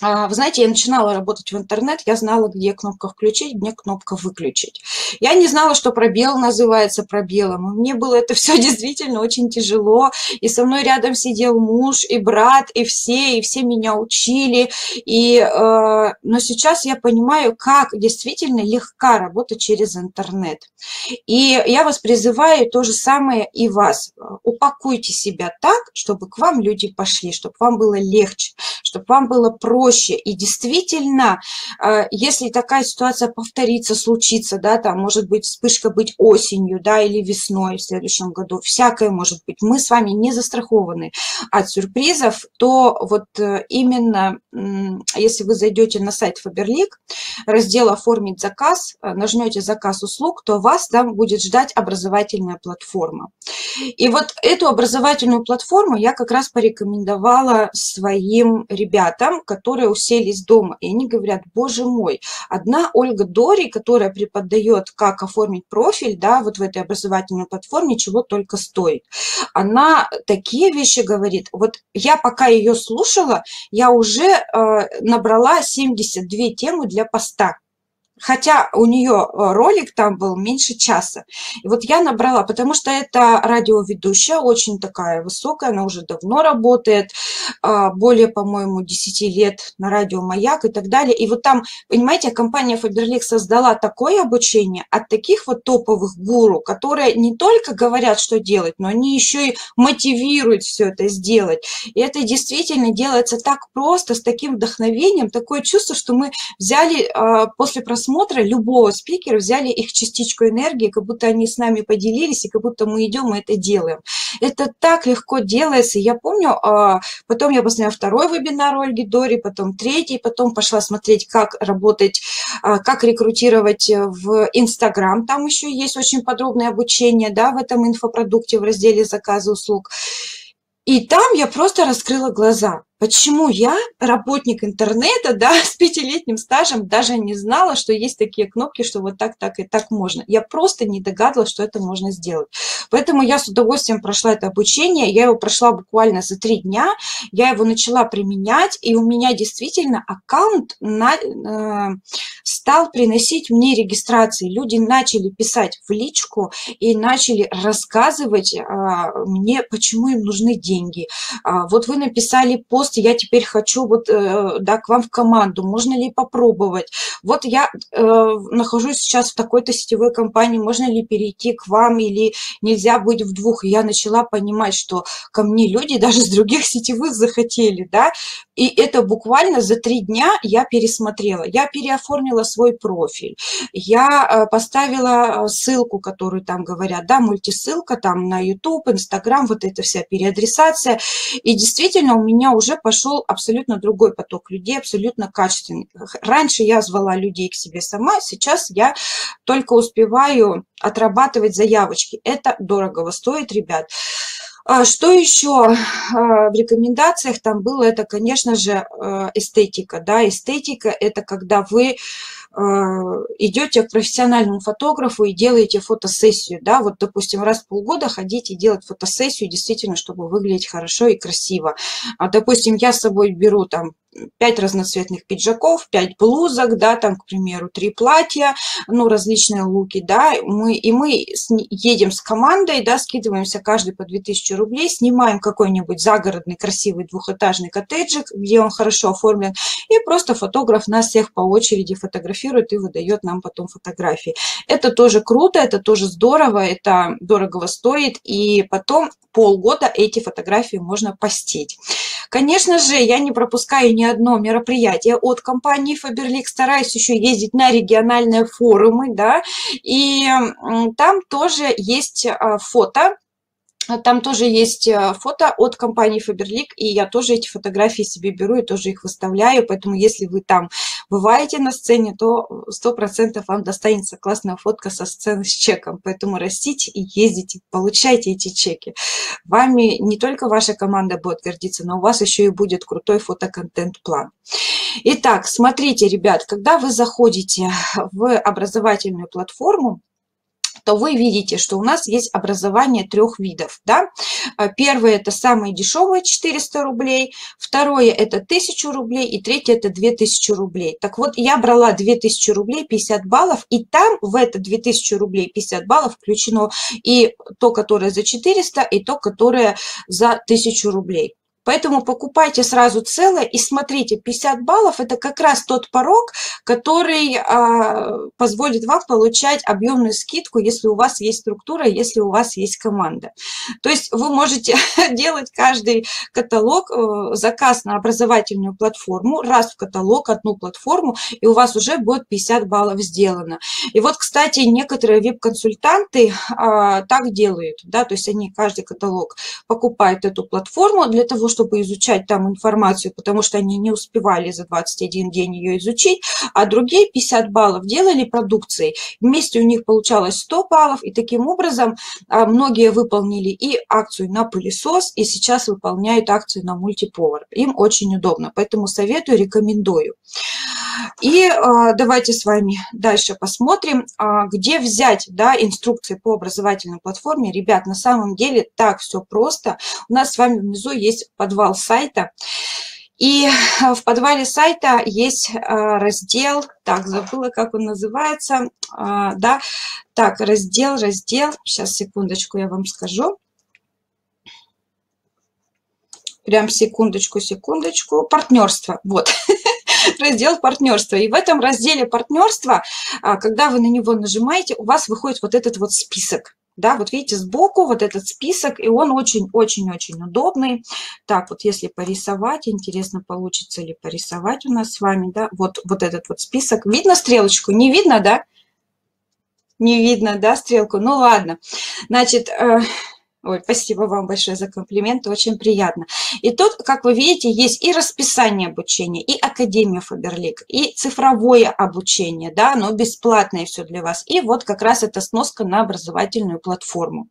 вы знаете, я начинала работать в интернет, я знала, где кнопка включить, где кнопка выключить. Я не знала, что пробел называется пробелом. Мне было это [LAUGHS] все действительно очень тяжело. И со мной рядом сидел муж, и брат, и все, и все меня учили. И, э, но сейчас я понимаю, как действительно легка работа через интернет. И я вас призываю то же самое и вас. Упакуйте себя так, чтобы к вам люди пошли, чтобы вам было легче, чтобы вам было проще проще. И действительно, э, если такая ситуация повторится, случится, да, там может быть вспышка быть осенью, да, или весной в следующем году, всякое может быть. Мы с вами не застрахованы от сюрпризов, то вот э, именно если вы зайдете на сайт Faberlic, раздел «Оформить заказ», э, нажмете «Заказ услуг», то вас там будет ждать образовательная платформа. И вот эту образовательную платформу я как раз порекомендовала своим ребятам, которые уселись дома. И они говорят, боже мой, одна Ольга Дори, которая преподает, как оформить профиль, да, вот в этой образовательной платформе, чего только стоит. Она такие вещи говорит. Вот я пока ее слушала, я уже э, набрала 72 темы для поста хотя у нее э, ролик там был меньше часа. И вот я набрала, потому что это радиоведущая, очень такая высокая, она уже давно работает, а, более, по-моему, 10 лет на радио «Маяк» и так далее. И вот там, понимаете, компания Faberlic создала такое обучение от таких вот топовых гуру, которые не только говорят, что делать, но они еще и мотивируют все это сделать. И это действительно делается так просто, с таким вдохновением, такое чувство, что мы взяли а, после просмотра просмотра любого спикера взяли их частичку энергии, как будто они с нами поделились, и как будто мы идем и это делаем. Это так легко делается. Я помню, а, потом я посмотрела второй вебинар Ольги Дори, потом третий, потом пошла смотреть, как работать, а, как рекрутировать в Инстаграм. Там еще есть очень подробное обучение да, в этом инфопродукте в разделе заказа услуг. И там я просто раскрыла глаза почему я, работник интернета, да, [LAUGHS] с пятилетним стажем, даже не знала, что есть такие кнопки, что вот так, так и так можно. Я просто не догадывалась, что это можно сделать. Поэтому я с удовольствием прошла это обучение. Я его прошла буквально за три дня. Я его начала применять, и у меня действительно аккаунт на, э, стал приносить мне регистрации. Люди начали писать в личку и начали рассказывать э, мне, почему им нужны деньги. Э, вот вы написали пост пост, я теперь хочу вот, э, да, к вам в команду, можно ли попробовать? Вот я э, нахожусь сейчас в такой-то сетевой компании, можно ли перейти к вам или нельзя быть в двух? Я начала понимать, что ко мне люди [LAUGHS] даже с других сетевых захотели, да, и это буквально за три дня я пересмотрела. Я переоформила свой профиль, я э, поставила ссылку, которую там говорят, да, мультисылка там на YouTube, Instagram, вот эта вся переадресация. И действительно у меня уже пошел абсолютно другой поток людей, абсолютно качественный. Раньше я звала людей к себе сама, сейчас я только успеваю отрабатывать заявочки. Это дорого стоит, ребят. А что еще а, в рекомендациях там было? Это, конечно же, э, эстетика. Да? Эстетика – это когда вы идете к профессиональному фотографу и делаете фотосессию, да, вот, допустим, раз в полгода ходите и делать фотосессию, действительно, чтобы выглядеть хорошо и красиво. А, допустим, я с собой беру там пять разноцветных пиджаков, пять блузок, да, там, к примеру, три платья, ну, различные луки, да, мы, и мы едем с командой, да, скидываемся каждый по 2000 рублей, снимаем какой-нибудь загородный красивый двухэтажный коттеджик, где он хорошо оформлен, и просто фотограф нас всех по очереди фотографирует и выдает нам потом фотографии. Это тоже круто, это тоже здорово, это дорого стоит, и потом полгода эти фотографии можно постить. Конечно же, я не пропускаю ни одно мероприятие от компании Faberlic, стараюсь еще ездить на региональные форумы, да, и там тоже есть а, фото, там тоже есть э, фото от компании Faberlic, и я тоже эти фотографии себе беру и тоже их выставляю, поэтому если вы там бываете на сцене, то 100% вам достанется классная фотка со сцены с чеком, поэтому растите и ездите, получайте эти чеки. Вами не только ваша команда будет гордиться, но у вас еще и будет крутой фотоконтент-план. Итак, смотрите, ребят, когда вы заходите в образовательную платформу, то вы видите, что у нас есть образование трех видов. Да? А, первое – это самое дешевое 400 рублей, второе – это 1000 рублей, и третье – это 2000 рублей. Так вот, я брала 2000 рублей, 50 баллов, и там в это 2000 рублей 50 баллов включено и то, которое за 400, и то, которое за 1000 рублей. Поэтому покупайте сразу целое и смотрите, 50 баллов – это как раз тот порог, который а, позволит вам получать объемную скидку, если у вас есть структура, если у вас есть команда. То есть вы можете [LAUGHS] делать каждый каталог, э, заказ на образовательную платформу, раз в каталог, одну платформу, и у вас уже будет 50 баллов сделано. И вот, кстати, некоторые веб-консультанты а, так делают, да, то есть они каждый каталог покупают эту платформу для того, чтобы изучать там информацию, потому что они не успевали за 21 день ее изучить, а другие 50 баллов делали продукцией. Вместе у них получалось 100 баллов, и таким образом а, многие выполнили и акцию на пылесос, и сейчас выполняют акцию на мультиповар. Им очень удобно, поэтому советую, рекомендую. И э, давайте с вами дальше посмотрим, э, где взять да, инструкции по образовательной платформе. Ребят, на самом деле так все просто. У нас с вами внизу есть подвал сайта. И в подвале сайта есть раздел, так, забыла, как он называется, да, так, раздел, раздел, сейчас, секундочку, я вам скажу. Прям секундочку, секундочку, партнерство, вот. [LAUGHS] раздел партнерства. И в этом разделе партнерства, а, когда вы на него нажимаете, у вас выходит вот этот вот список. Да, вот видите, сбоку вот этот список, и он очень-очень-очень удобный. Так, вот если порисовать, интересно, получится ли порисовать у нас с вами, да, вот, вот этот вот список. Видно стрелочку? Не видно, да? Не видно, да, стрелку? Ну, ладно. Значит, э, Ой, спасибо вам большое за комплимент, очень приятно. И тут, как вы видите, есть и расписание обучения, и Академия Фаберлик, и цифровое обучение, да, но бесплатное все для вас. И вот как раз эта сноска на образовательную платформу.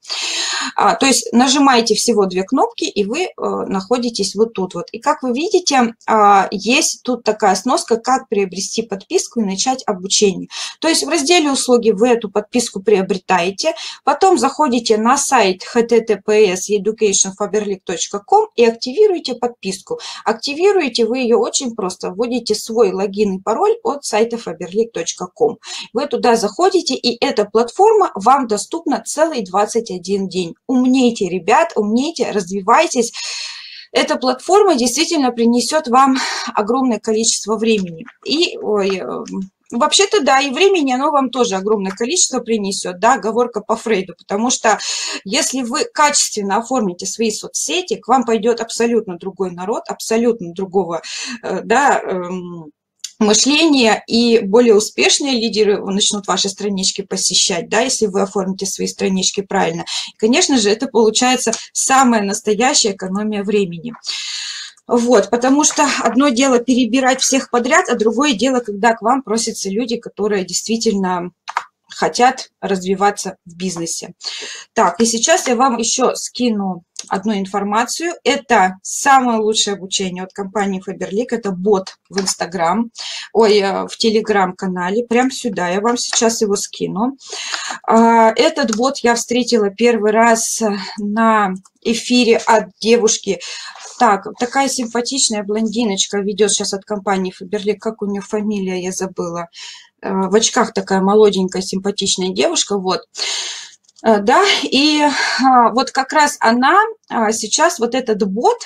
А, то есть нажимаете всего две кнопки, и вы э, находитесь вот тут вот. И как вы видите, а, есть тут такая сноска, как приобрести подписку и начать обучение. То есть в разделе услуги вы эту подписку приобретаете, потом заходите на сайт https educationfaberlic.com и активируете подписку. Активируете вы ее очень просто. Вводите свой логин и пароль от сайта faberlic.com. Вы туда заходите, и эта платформа вам доступна целый 21 день. Умнейте, ребят, умнейте, развивайтесь. Эта платформа действительно принесет вам огромное количество времени. И, ой, эм, Вообще-то, да, и времени оно вам тоже огромное количество принесет, да, оговорка по Фрейду, потому что если вы качественно оформите свои соцсети, к вам пойдет абсолютно другой народ, абсолютно другого, э, да, эм, мышления, и более успешные лидеры начнут ваши странички посещать, да, если вы оформите свои странички правильно. И, конечно же, это получается самая настоящая экономия времени. Вот, потому что одно дело перебирать всех подряд, а другое дело, когда к вам просятся люди, которые действительно хотят развиваться в бизнесе. Так, и сейчас я вам еще скину одну информацию. Это самое лучшее обучение от компании Faberlic. Это бот в Инстаграм, ой, э, в Телеграм-канале. Прям сюда я вам сейчас его скину. А, этот бот я встретила первый раз на эфире от девушки. Так, такая симпатичная блондиночка ведет сейчас от компании Faberlic. Как у нее фамилия, я забыла. Э, в очках такая молоденькая, симпатичная девушка. Вот. Э, да, и а, вот как раз она а, сейчас, вот этот бот,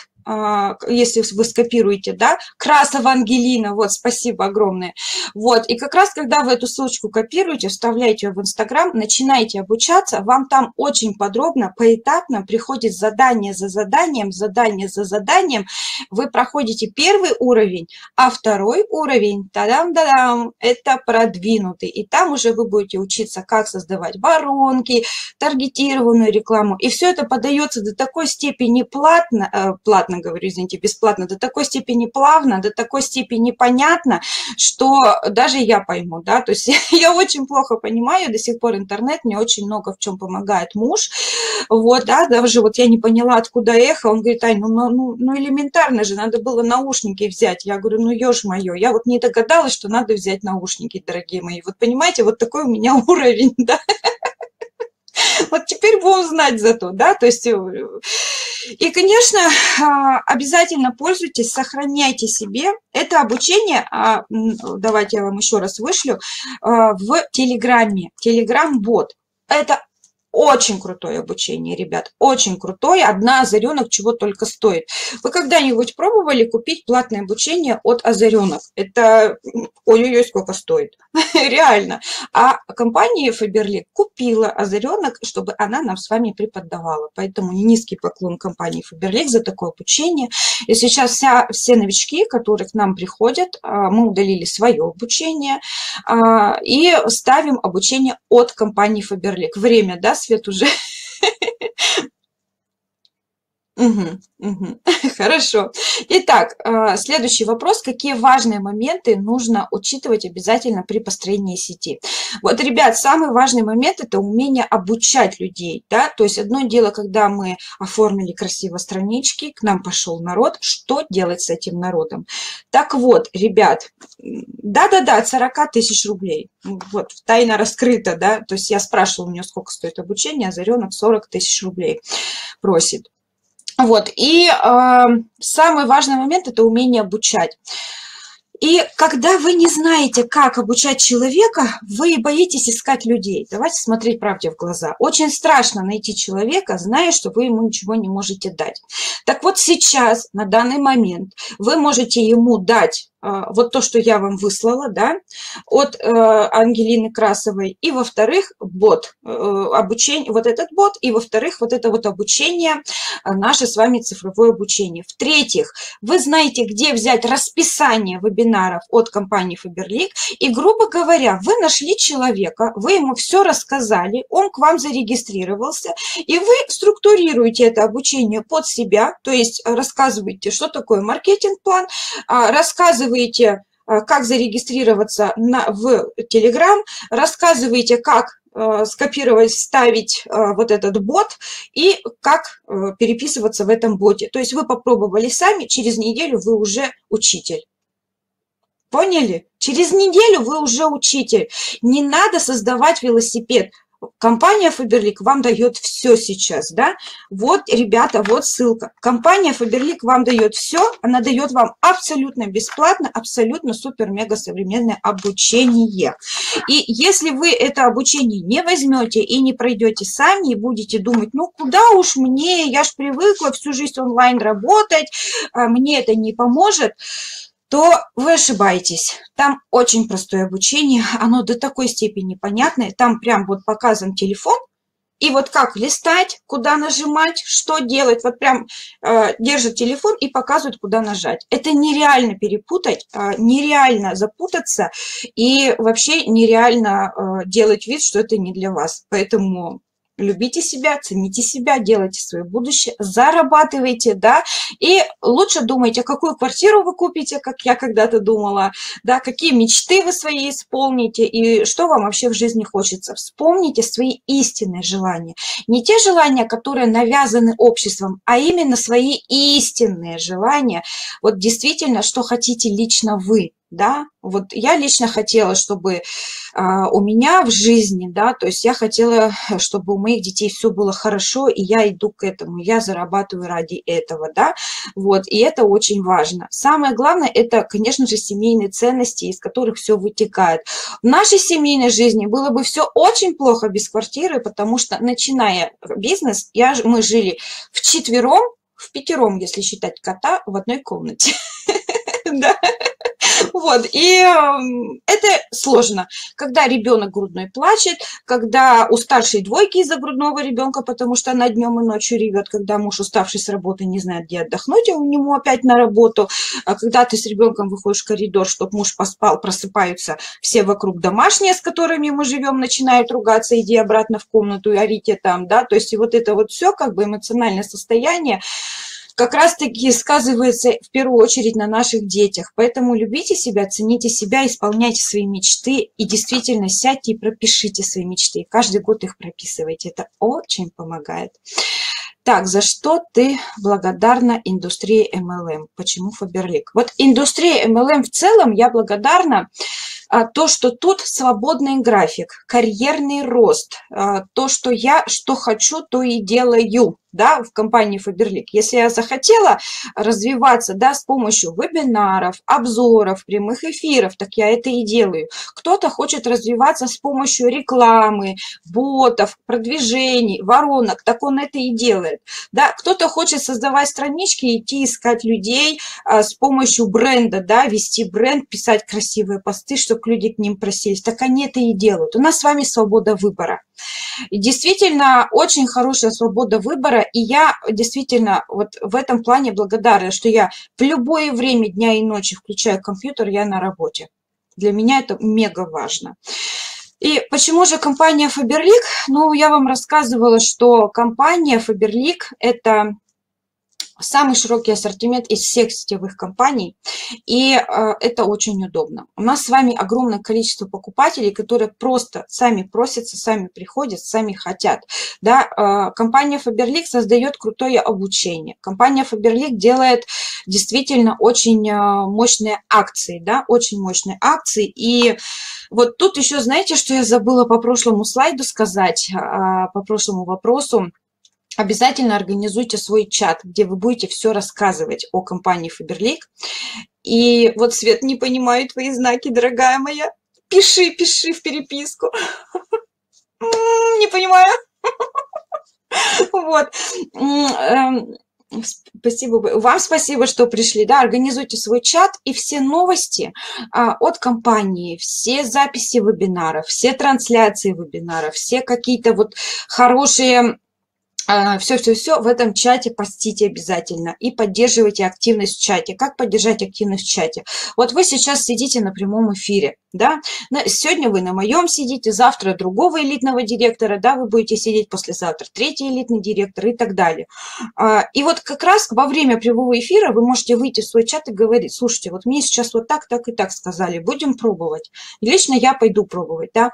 если вы скопируете, да, Красова Ангелина, вот, спасибо огромное. Вот, и как раз, когда вы эту ссылочку копируете, вставляете ее в Инстаграм, начинаете обучаться, вам там очень подробно, поэтапно приходит задание за заданием, задание за заданием, вы проходите первый уровень, а второй уровень, тадам-дадам, это продвинутый, и там уже вы будете учиться, как создавать воронки, таргетированную рекламу, и все это подается до такой степени платно, э, платно говорю, извините, бесплатно, до такой степени плавно, до такой степени понятно, что даже я пойму, да, то есть [LAUGHS] я очень плохо понимаю, до сих пор интернет мне очень много в чем помогает муж, вот, да, даже вот я не поняла, откуда эхо, он говорит, Ань, ну, ну, ну, ну элементарно же, надо было наушники взять, я говорю, ну, ешь мое, я вот не догадалась, что надо взять наушники, дорогие мои, вот понимаете, вот такой у меня [LAUGHS] уровень, да, вот теперь будем знать зато, да, то есть и, конечно, а, обязательно пользуйтесь, сохраняйте себе. Это обучение, а, давайте я вам еще раз вышлю, а, в Телеграме, Телеграм-бот. Это очень крутое обучение, ребят, очень крутое. Одна озаренок чего только стоит. Вы когда-нибудь пробовали купить платное обучение от озаренок? Это ой-ой-ой, сколько стоит. [LAUGHS] Реально. А компания Faberlic купила озаренок, чтобы она нам с вами преподавала. Поэтому низкий поклон компании Faberlic за такое обучение. И сейчас вся, все новички, которые к нам приходят, а, мы удалили свое обучение а, и ставим обучение от компании Faberlic. Время, да, Свет, уже? [LAUGHS] Угу, угу. [LAUGHS] Хорошо. Итак, а, следующий вопрос. Какие важные моменты нужно учитывать обязательно при построении сети? Вот, ребят, самый важный момент – это умение обучать людей. Да? То есть одно дело, когда мы оформили красиво странички, к нам пошел народ, что делать с этим народом? Так вот, ребят, да-да-да, от 40 тысяч рублей. Вот, тайна раскрыта, да, то есть я спрашивала у нее, сколько стоит обучение, а Заренок 40 тысяч рублей просит. Вот, и э, самый важный момент – это умение обучать. И когда вы не знаете, как обучать человека, вы боитесь искать людей. Давайте смотреть правде в глаза. Очень страшно найти человека, зная, что вы ему ничего не можете дать. Так вот сейчас, на данный момент, вы можете ему дать вот то, что я вам выслала, да, от э, Ангелины Красовой, и, во-вторых, бот, э, обучение, вот этот бот, и, во-вторых, вот это вот обучение, э, наше с вами цифровое обучение. В-третьих, вы знаете, где взять расписание вебинаров от компании Faberlic, и, грубо говоря, вы нашли человека, вы ему все рассказали, он к вам зарегистрировался, и вы структурируете это обучение под себя, то есть рассказываете, что такое маркетинг-план, а, рассказываете, рассказываете, э, как зарегистрироваться на, в Telegram, рассказываете, как э, скопировать, ставить э, вот этот бот и как переписываться в этом боте. То есть вы попробовали сами, через неделю вы уже учитель. Поняли? Через неделю вы уже учитель. Не надо создавать велосипед. Компания Faberlic вам дает все сейчас, да? Вот, ребята, вот ссылка. Компания Faberlic вам дает все, она дает вам абсолютно бесплатно, абсолютно супер-мега современное обучение. И если вы это обучение не возьмете и не пройдете сами, и будете думать, ну куда уж мне, я ж привыкла всю жизнь онлайн работать, а мне это не поможет, то вы ошибаетесь. Там очень простое обучение, [LAUGHS] оно до такой степени понятное. Там прям вот показан телефон, и вот как листать, куда нажимать, что делать. Вот прям э, держит телефон и показывает, куда нажать. Это нереально перепутать, э, нереально запутаться и вообще нереально э, делать вид, что это не для вас. Поэтому любите себя, цените себя, делайте свое будущее, зарабатывайте, да, и лучше думайте, какую квартиру вы купите, как я когда-то думала, да, какие мечты вы свои исполните и что вам вообще в жизни хочется. Вспомните свои истинные желания. Не те желания, которые навязаны обществом, а именно свои истинные желания. Вот действительно, что хотите лично вы, да, вот я лично хотела, чтобы а, у меня в жизни, да, то есть я хотела, чтобы у моих детей все было хорошо, и я иду к этому, я зарабатываю ради этого, да, вот, и это очень важно. Самое главное, это, конечно же, семейные ценности, из которых все вытекает. В нашей семейной жизни было бы все очень плохо без квартиры, потому что, начиная бизнес, я, мы жили в четвером, в пятером, если считать кота, в одной комнате. [LAUGHS] Да. Вот, и эм, это сложно. Когда ребенок грудной плачет, когда у старшей двойки из-за грудного ребенка, потому что она днем и ночью ревет, когда муж, уставший с работы, не знает, где отдохнуть, а у него опять на работу. А когда ты с ребенком выходишь в коридор, чтобы муж поспал, просыпаются все вокруг домашние, с которыми мы живем, начинают ругаться, иди обратно в комнату и орите там, да, то есть и вот это вот все как бы эмоциональное состояние, как раз-таки сказывается в первую очередь на наших детях. Поэтому любите себя, цените себя, исполняйте свои мечты и действительно сядьте и пропишите свои мечты. Каждый год их прописывайте. Это очень помогает. Так, за что ты благодарна индустрии MLM? Почему Фаберлик? Вот индустрия MLM в целом я благодарна а, то, что тут свободный график, карьерный рост, а, то, что я что хочу, то и делаю. Да, в компании Faberlic. Если я захотела развиваться, да, с помощью вебинаров, обзоров, прямых эфиров, так я это и делаю. Кто-то хочет развиваться с помощью рекламы, ботов, продвижений, воронок, так он это и делает. Да, кто-то хочет создавать странички, идти искать людей а, с помощью бренда, да, вести бренд, писать красивые посты, чтобы люди к ним просились. Так они это и делают. У нас с вами свобода выбора. И действительно, очень хорошая свобода выбора, и я действительно вот в этом плане благодарна, что я в любое время дня и ночи включаю компьютер, я на работе. Для меня это мега важно. И почему же компания Faberlic? Ну, я вам рассказывала, что компания Faberlic – это самый широкий ассортимент из всех сетевых компаний, и э, это очень удобно. У нас с вами огромное количество покупателей, которые просто сами просятся, сами приходят, сами хотят. Да? Э, компания Faberlic создает крутое обучение. Компания Faberlic делает действительно очень э, мощные акции, да? очень мощные акции, и вот тут еще, знаете, что я забыла по прошлому слайду сказать, по прошлому вопросу, обязательно организуйте свой чат, где вы будете все рассказывать о компании Faberlic. И вот Свет, не понимаю твои знаки, дорогая моя. Пиши, пиши в переписку. Не понимаю. Вот. Эм, спасибо. Вам спасибо, что пришли. Да, организуйте свой чат и все новости а, от компании, все записи вебинаров, все трансляции вебинаров, все какие-то вот хорошие все-все-все а, в этом чате постите обязательно и поддерживайте активность в чате. Как поддержать активность в чате? Вот вы сейчас сидите на прямом эфире, да, сегодня вы на моем сидите, завтра другого элитного директора, да, вы будете сидеть послезавтра третий элитный директор и так далее. А, и вот как раз во время прямого эфира вы можете выйти в свой чат и говорить, слушайте, вот мне сейчас вот так, так и так сказали, будем пробовать. лично я пойду пробовать, да,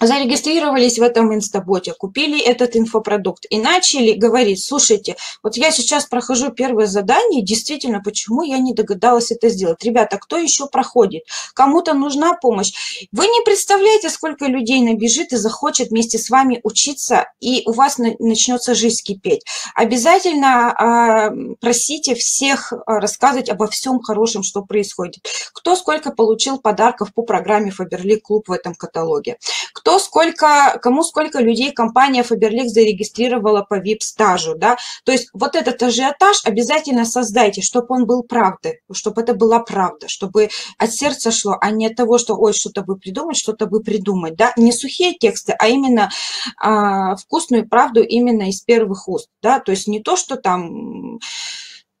зарегистрировались в этом инстаботе, купили этот инфопродукт и начали говорить, слушайте, вот я сейчас прохожу первое задание, действительно, почему я не догадалась это сделать? Ребята, кто еще проходит? Кому-то нужна помощь? Вы не представляете, сколько людей набежит и захочет вместе с вами учиться, и у вас начнется жизнь кипеть. Обязательно э, просите всех рассказывать обо всем хорошем, что происходит. Кто сколько получил подарков по программе Faberlic Клуб в этом каталоге? Кто кто сколько, кому сколько людей компания Faberlic зарегистрировала по VIP-стажу, да, то есть вот этот ажиотаж обязательно создайте, чтобы он был правдой, чтобы это была правда, чтобы от сердца шло, а не от того, что, ой, что-то бы придумать, что-то бы придумать, да, не сухие тексты, а именно а, вкусную правду именно из первых уст, да, то есть не то, что там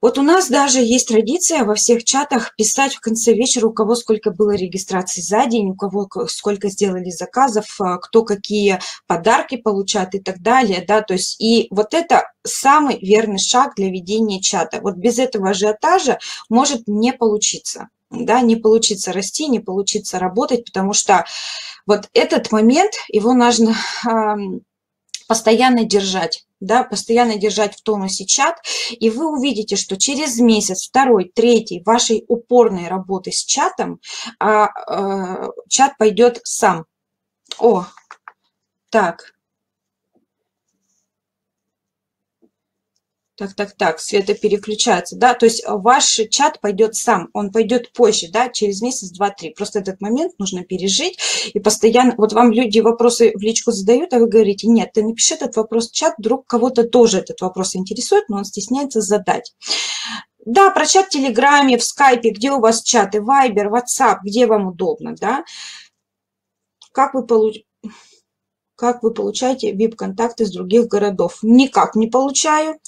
вот у нас даже есть традиция во всех чатах писать в конце вечера, у кого сколько было регистраций за день, у кого сколько сделали заказов, а, кто какие подарки получает и так далее. Да? То есть, и вот это самый верный шаг для ведения чата. Вот без этого ажиотажа может не получиться. Да, не получится расти, не получится работать, потому что вот этот момент, его нужно постоянно держать, да, постоянно держать в тонусе чат, и вы увидите, что через месяц, второй, третий вашей упорной работы с чатом, а, а, чат пойдет сам. О, так, Так, так, так, Света переключается, да, то есть ваш чат пойдет сам, он пойдет позже, да, через месяц, два, три. Просто этот момент нужно пережить и постоянно, вот вам люди вопросы в личку задают, а вы говорите, нет, ты напиши этот вопрос в чат, вдруг кого-то тоже этот вопрос интересует, но он стесняется задать. Да, про чат в Телеграме, в Скайпе, где у вас чаты, Вайбер, Ватсап, где вам удобно, да. Как вы получаете как вы получаете VIP-контакты из других городов? Никак не получаю.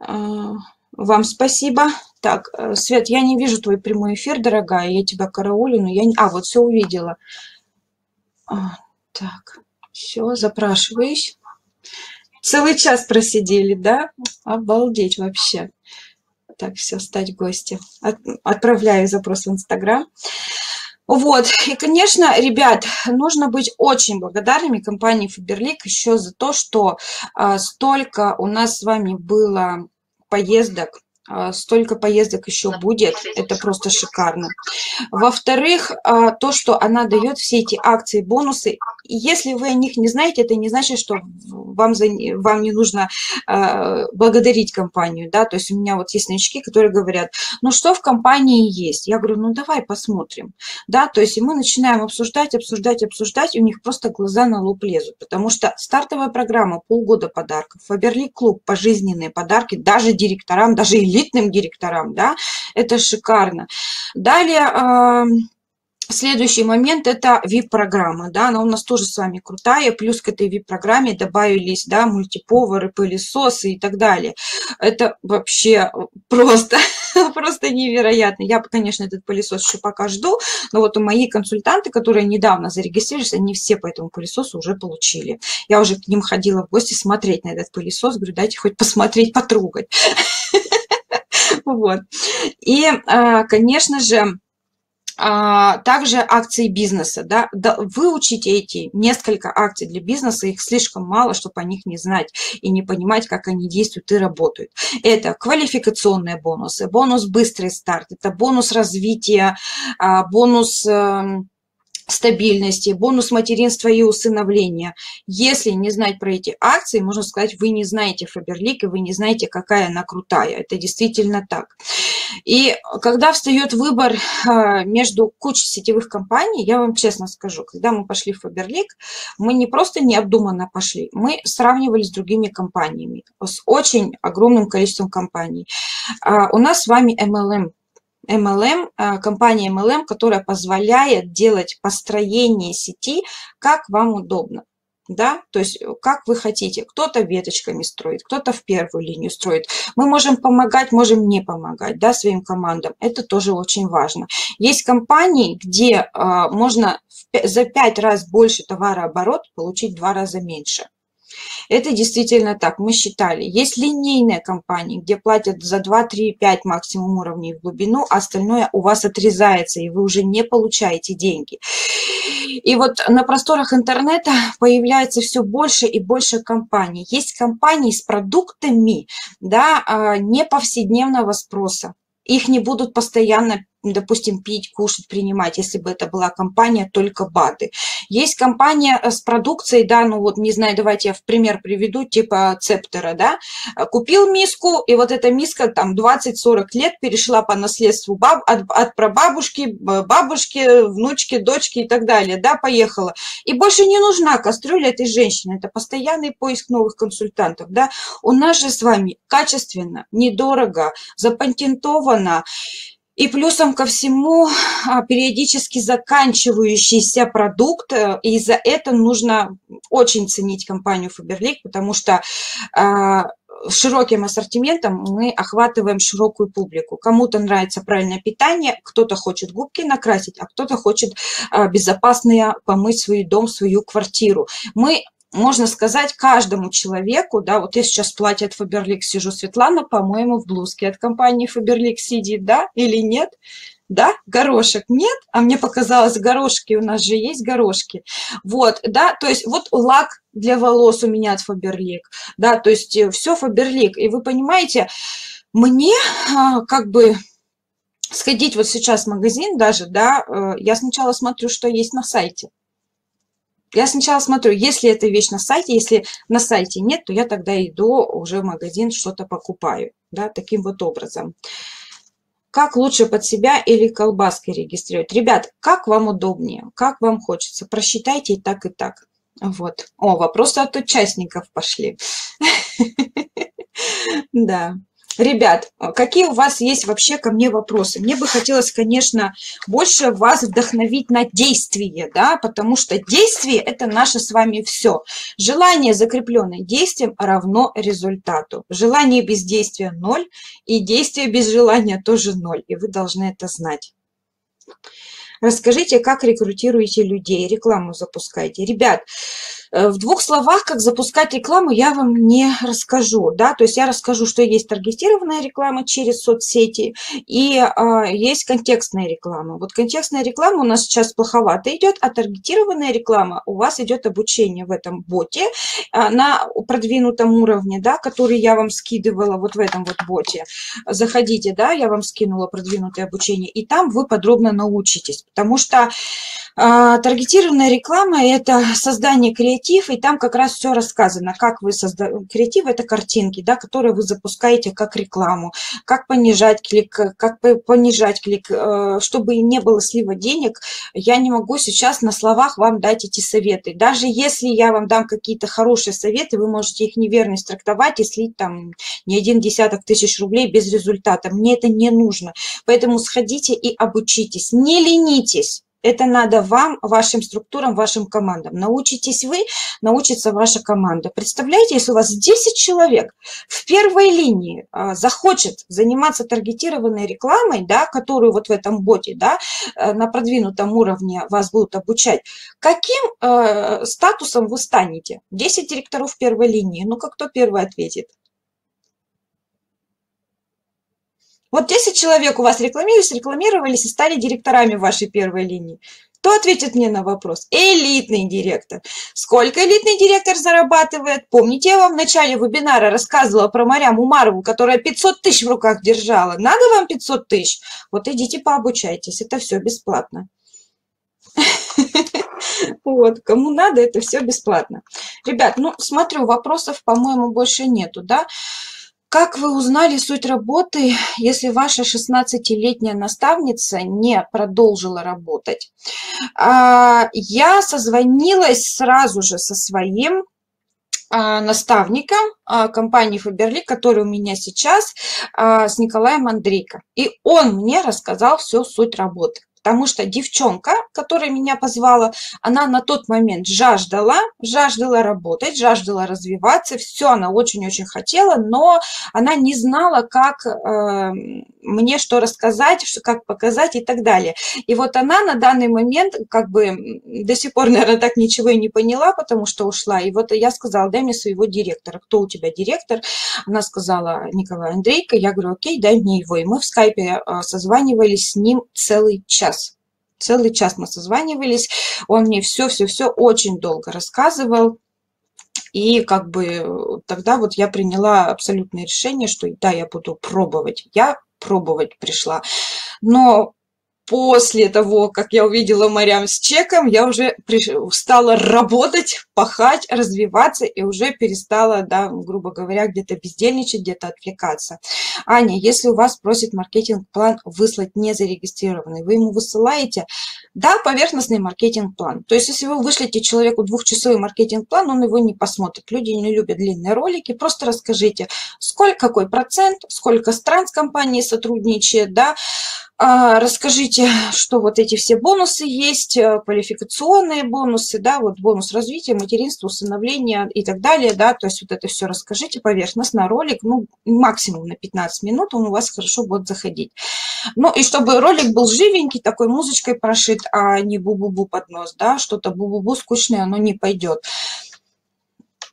А, вам спасибо. Так, э, Свет, я не вижу твой прямой эфир, дорогая. Я тебя караулю, но я не... А, вот все увидела. А, так, все, запрашиваюсь. Целый час просидели, да? Обалдеть вообще. Так, все, стать гостем. От, отправляю запрос в Инстаграм. Вот, и, конечно, ребят, нужно быть очень благодарными компании Faberlic еще за то, что а, столько у нас с вами было поездок, столько поездок еще будет, это просто шикарно. Во-вторых, а, то, что она дает все эти акции, бонусы, если вы о них не знаете, это не значит, что вам, за, вам не нужно э, благодарить компанию, да, то есть у меня вот есть новички, которые говорят, ну что в компании есть? Я говорю, ну давай посмотрим, да, то есть и мы начинаем обсуждать, обсуждать, обсуждать, и у них просто глаза на лоб лезут, потому что стартовая программа, полгода подарков, Фаберлик клуб, пожизненные подарки, даже директорам, даже элитным директорам, да, это шикарно. Далее, Следующий момент – это VIP-программа, да, она у нас тоже с вами крутая, плюс к этой VIP-программе добавились, да, мультиповары, пылесосы и так далее. Это вообще просто, [LAUGHS] просто невероятно. Я, конечно, этот пылесос еще пока жду, но вот у мои консультанты, которые недавно зарегистрировались, они все по этому пылесосу уже получили. Я уже к ним ходила в гости смотреть на этот пылесос, говорю, дайте хоть посмотреть, потрогать. [LAUGHS] Вот. И, а, конечно же, а, также акции бизнеса. Да? Выучите эти несколько акций для бизнеса, их слишком мало, чтобы о них не знать и не понимать, как они действуют и работают. Это квалификационные бонусы, бонус быстрый старт, это бонус развития, а, бонус эм, стабильности, бонус материнства и усыновления. Если не знать про эти акции, можно сказать, вы не знаете Фаберлик, и вы не знаете, какая она крутая. Это действительно так. И когда встает выбор а, между кучей сетевых компаний, я вам честно скажу, когда мы пошли в Фаберлик, мы не просто необдуманно пошли, мы сравнивали с другими компаниями, с очень огромным количеством компаний. А, у нас с вами MLM MLM, а, компания MLM, которая позволяет делать построение сети, как вам удобно. Да, то есть как вы хотите. Кто-то веточками строит, кто-то в первую линию строит. Мы можем помогать, можем не помогать, да, своим командам. Это тоже очень важно. Есть компании, где э, можно за пять раз больше товарооборот получить в два раза меньше. Это действительно так, мы считали. Есть линейные компании, где платят за 2, 3, 5 максимум уровней в глубину, а остальное у вас отрезается, и вы уже не получаете деньги. И вот на просторах интернета появляется все больше и больше компаний. Есть компании с продуктами да, а, не повседневного спроса. Их не будут постоянно допустим, пить, кушать, принимать, если бы это была компания только БАДы. Есть компания э, с продукцией, да, ну вот, не знаю, давайте я в пример приведу, типа Цептера, да, купил миску, и вот эта миска там 20-40 лет перешла по наследству баб, от, от прабабушки, бабушки, внучки, дочки и так далее, да, поехала. И больше не нужна кастрюля этой женщины, это постоянный поиск новых консультантов, да. У нас же с вами качественно, недорого, запатентовано, и плюсом ко всему а, периодически заканчивающийся продукт, э, и за это нужно очень ценить компанию Faberlic, потому что а, широким ассортиментом мы охватываем широкую публику. Кому-то нравится правильное питание, кто-то хочет губки накрасить, а кто-то хочет а, безопасно помыть свой дом, свою квартиру. Мы можно сказать, каждому человеку, да, вот я сейчас в платье от Faberlic сижу, Светлана, по-моему, в блузке от компании Faberlic сидит, да, или нет? Да, горошек нет, а мне показалось, горошки, у нас же есть горошки. Вот, да, то есть вот лак для волос у меня от Faberlic, да, то есть э, все Faberlic. И вы понимаете, мне а, как бы сходить вот сейчас в магазин даже, да, э, я сначала смотрю, что есть на сайте. Я сначала смотрю, если эта вещь на сайте, если на сайте нет, то я тогда иду уже в магазин, что-то покупаю. Да, таким вот образом. Как лучше под себя или колбаской регистрировать? Ребят, как вам удобнее, как вам хочется, просчитайте и так, и так. Вот. О, вопросы от участников пошли. [LAUGHS] Да. Ребят, какие у вас есть вообще ко мне вопросы? Мне бы хотелось, конечно, больше вас вдохновить на действие, да, потому что действие – это наше с вами все. Желание, закрепленное действием, равно результату. Желание без действия – ноль, и действие без желания тоже ноль, и вы должны это знать. Расскажите, как рекрутируете людей, рекламу запускаете. Ребят, в двух словах, как запускать рекламу, я вам не расскажу, да, то есть я расскажу, что есть таргетированная реклама через соцсети и а, есть контекстная реклама. Вот контекстная реклама у нас сейчас плоховато идет, а таргетированная реклама у вас идет обучение в этом боте а, на продвинутом уровне, да, который я вам скидывала вот в этом вот боте. Заходите, да, я вам скинула продвинутое обучение, и там вы подробно научитесь, потому что таргетированная реклама – это создание креатив, и там как раз все рассказано, как вы создаете. Креатив – это картинки, да, которые вы запускаете как рекламу, как понижать клик, как понижать клик, э, чтобы не было слива денег. Я не могу сейчас на словах вам дать эти советы. Даже если я вам дам какие-то хорошие советы, вы можете их неверно истрактовать и слить там не один десяток тысяч рублей без результата. Мне это не нужно. Поэтому сходите и обучитесь. Не ленитесь. Это надо вам, вашим структурам, вашим командам. Научитесь вы, научится ваша команда. Представляете, если у вас 10 человек в первой линии а, захочет заниматься таргетированной рекламой, да, которую вот в этом боте да, э, на продвинутом уровне вас будут обучать, каким э, статусом вы станете? 10 директоров первой линии. Ну-ка, кто первый ответит? Вот 10 человек у вас рекламировались, рекламировались и стали директорами вашей первой линии. Кто ответит мне на вопрос? Элитный директор. Сколько элитный директор зарабатывает? Помните, я вам в начале вебинара рассказывала про Марям Умарову, которая 500 тысяч в руках держала. Надо вам 500 тысяч? Вот идите пообучайтесь, это все бесплатно. [LAUGHS] Вот, кому надо, это все бесплатно. Ребят, ну, смотрю, вопросов, по-моему, больше нету, да? Как вы узнали суть работы, если ваша 16-летняя наставница не продолжила работать? А, я созвонилась сразу же со своим а, наставником а, компании Фаберлик, который у меня сейчас, с Николаем Андрейко. И он мне рассказал всю суть работы потому что девчонка, которая меня позвала, она на тот момент жаждала, жаждала работать, жаждала развиваться, все она очень-очень хотела, но она не знала, как э, мне что рассказать, что, как показать и так далее. И вот она на данный момент как бы до сих пор, наверное, так ничего и не поняла, потому что ушла. И вот я сказала, дай мне своего директора. Кто у тебя директор? Она сказала, Николай Андрейко. Я говорю, окей, дай мне его. И мы в скайпе э, созванивались с ним целый час целый час мы созванивались, он мне все-все-все очень долго рассказывал, и как бы тогда вот я приняла абсолютное решение, что да, я буду пробовать. Я пробовать пришла. Но после того, как я увидела Марям с чеком, я уже стала работать, пахать, развиваться и уже перестала, да, грубо говоря, где-то бездельничать, где-то отвлекаться. Аня, если у вас просит маркетинг-план выслать незарегистрированный, вы ему высылаете, да, поверхностный маркетинг-план. То есть, если вы вышлете человеку двухчасовой маркетинг-план, он его не посмотрит. Люди не любят длинные ролики. Просто расскажите, сколько, какой процент, сколько стран с компанией сотрудничает, да, а, расскажите, что вот эти все бонусы есть, э, квалификационные бонусы, да, вот бонус развития, материнства, усыновления и так далее, да, то есть вот это все расскажите поверхностно, ролик, ну, максимум на 15 минут он у вас хорошо будет заходить. Ну, и чтобы ролик был живенький, такой музычкой прошит, а не бу-бу-бу под нос, да, что-то бу-бу-бу скучное, оно не пойдет.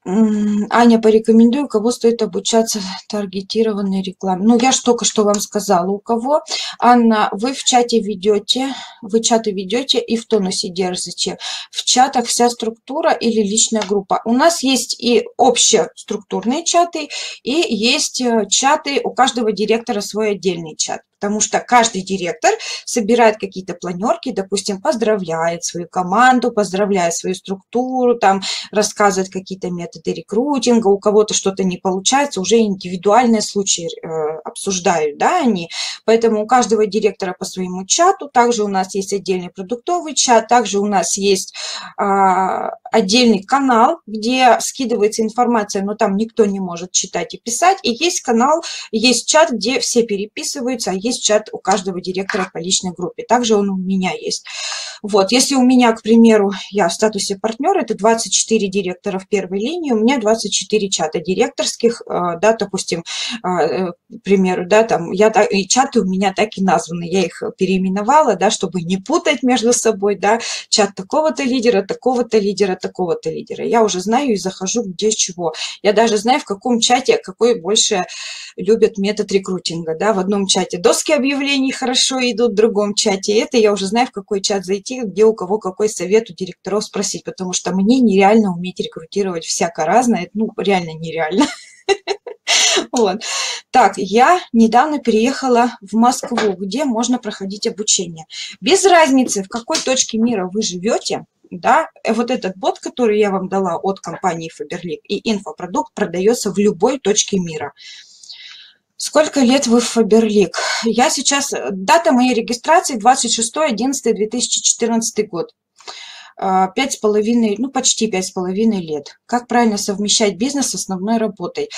Аня, порекомендую, кого стоит обучаться таргетированной рекламе. Ну, я же только что вам сказала, у кого. Анна, вы в чате ведете, вы чаты ведете и в тонусе держите. В чатах вся структура или личная группа. У нас есть и общие структурные чаты, и есть э, чаты, у каждого директора свой отдельный чат потому что каждый директор собирает какие-то планерки, допустим, поздравляет свою команду, поздравляет свою структуру, там рассказывает какие-то методы рекрутинга, у кого-то что-то не получается, уже индивидуальные случаи э, обсуждают, да, они. Поэтому у каждого директора по своему чату, также у нас есть отдельный продуктовый чат, также у нас есть э, отдельный канал, где скидывается информация, но там никто не может читать и писать, и есть канал, есть чат, где все переписываются, а есть есть чат у каждого директора по личной группе. Также он у меня есть. Вот, если у меня, к примеру, я в статусе партнера, это 24 директора в первой линии, у меня 24 чата директорских, э, да, допустим, э, э, к примеру, да, там, я, и чаты у меня так и названы, я их переименовала, да, чтобы не путать между собой, да, чат такого-то лидера, такого-то лидера, такого-то лидера. Я уже знаю и захожу где чего. Я даже знаю, в каком чате, какой больше любят метод рекрутинга, да, в одном чате доски объявлений хорошо идут, в другом чате это, я уже знаю, в какой чат зайти, где у кого какой совет у директоров спросить, потому что мне нереально уметь рекрутировать всяко разное, ну, реально нереально. [LAUGHS] Вот. Так, я недавно переехала в Москву, где можно проходить обучение. Без разницы, в какой точке мира вы живете, да, вот этот бот, который я вам дала от компании Faberlic и инфопродукт продается в любой точке мира. Сколько лет вы в Фаберлик? Я сейчас, э, дата моей регистрации 26.11.2014 год. А, пять с половиной, ну почти пять с половиной лет. Как правильно совмещать бизнес с основной работой?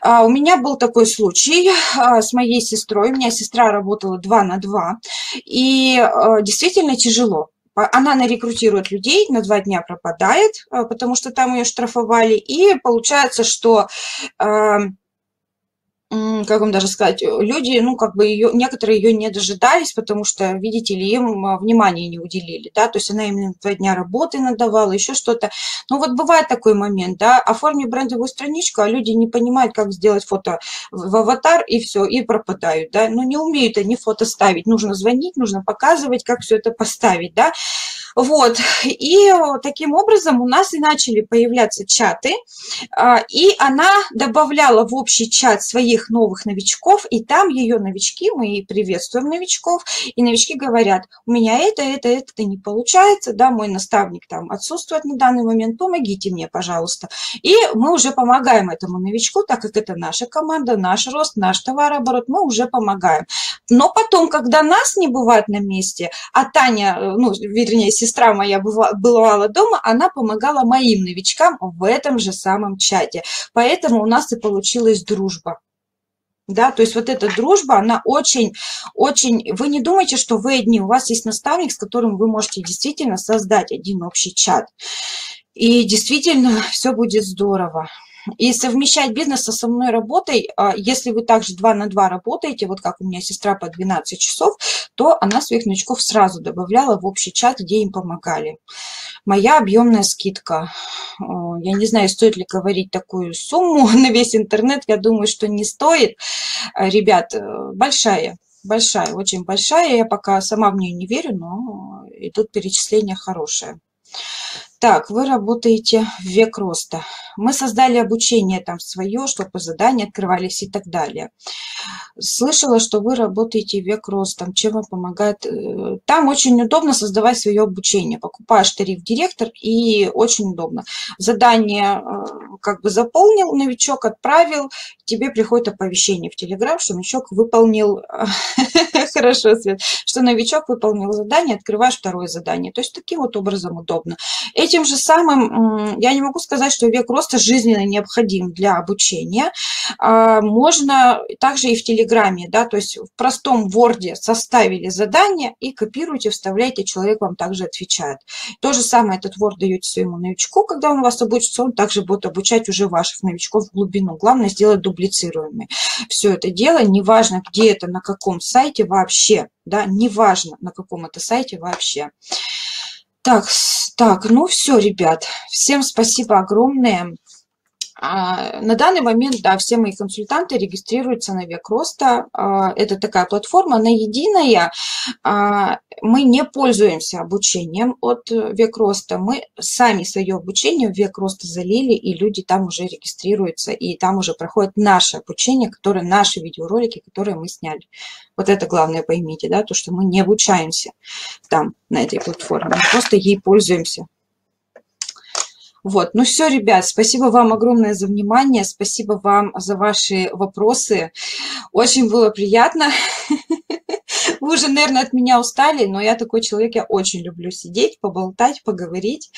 А, у меня был такой случай а, с моей сестрой. У меня сестра работала два на два. И действительно тяжело. Она нарекрутирует людей, на два дня пропадает, потому что там ее штрафовали. И получается, что как вам даже сказать, люди, ну, как бы ее, некоторые ее не дожидались, потому что, видите ли, им а, внимания не уделили, да, то есть она именно два дня работы надавала, еще что-то. Ну, вот бывает такой момент, да, оформи брендовую страничку, а люди не понимают, как сделать фото в аватар, и все, и пропадают, да, ну, не умеют они фото ставить, нужно звонить, нужно показывать, как все это поставить, да, вот, и таким образом у нас и начали появляться чаты, а, и она добавляла в общий чат своих новых новичков, и там ее новички, мы приветствуем новичков, и новички говорят, у меня это, это, это не получается, да, мой наставник там отсутствует на данный момент, помогите мне, пожалуйста. И мы уже помогаем этому новичку, так как это наша команда, наш рост, наш товарооборот, мы уже помогаем. Но потом, когда нас не бывает на месте, а Таня, э, ну, вернее, сестра моя бывала дома, она помогала моим новичкам в этом же самом чате. Поэтому у нас и получилась дружба. Да, то есть вот эта дружба, она очень, очень... Вы не думайте, что вы одни, у вас есть наставник, с которым вы можете действительно создать один общий чат. И действительно [LAUGHS] все будет здорово. И совмещать бизнес с основной работой, а, если вы также 2 на 2 работаете, вот как у меня сестра по 12 часов, то она своих новичков сразу добавляла в общий чат, где им помогали. Моя объемная скидка. Я не знаю, стоит ли говорить такую сумму [LAUGHS] на весь интернет, я думаю, что не стоит. А, ребят, э, большая, большая, очень большая. Я пока сама в нее не верю, но идут перечисления хорошие. Так, вы работаете в век роста. Мы создали обучение там свое, чтобы задания открывались и так далее. Слышала, что вы работаете в век роста. Чем вам помогает? Э, там очень удобно создавать свое обучение. Покупаешь тариф директор и очень удобно. Задание э, как бы заполнил, новичок отправил, тебе приходит оповещение в Телеграм, что новичок выполнил, [LAUGHS] хорошо, Свет, что новичок выполнил задание, открываешь второе задание. То есть таким вот образом удобно. Этим же самым, я не могу сказать, что век роста жизненно необходим для обучения. А, можно также и в Телеграме, да, то есть в простом Word составили задание и копируете, вставляете, человек вам также отвечает. То же самое этот Word даете своему новичку, когда он вас обучится, он также будет обучать уже ваших новичков в глубину. Главное сделать дублицируемый. Все это дело, неважно, где это, на каком сайте вообще, да, неважно, на каком это сайте вообще. Так, так, ну все, ребят, всем спасибо огромное. А, на данный момент, да, все мои консультанты регистрируются на век роста. А, это такая платформа, она единая. А, мы не пользуемся обучением от век роста. Мы сами свое обучение в век роста залили, и люди там уже регистрируются, и там уже проходит наше обучение, которое, наши видеоролики, которые мы сняли. Вот это главное поймите, да, то, что мы не обучаемся там, на этой платформе, просто ей пользуемся. Вот, ну все, ребят, спасибо вам огромное за внимание, спасибо вам за ваши вопросы. Очень было приятно. [LAUGHS] Вы уже, наверное, от меня устали, но я такой человек, я очень люблю сидеть, поболтать, поговорить.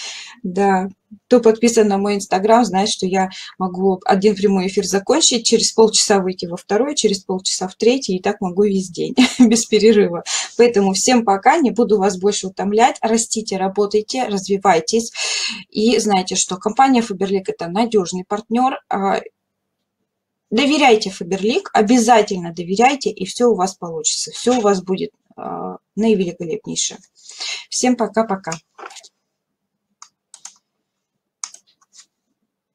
Да, кто подписан на мой инстаграм, знает, что я могу один прямой эфир закончить, через полчаса выйти во второй, через полчаса в третий, и так могу весь день, [LAUGHS] без перерыва. Поэтому всем пока, не буду вас больше утомлять. Растите, работайте, развивайтесь. И знаете, что компания Faberlic – это надежный партнер, а доверяйте Фаберлик, обязательно доверяйте, и все у вас получится. Все у вас будет э, наивеликолепнейшее. Всем пока-пока.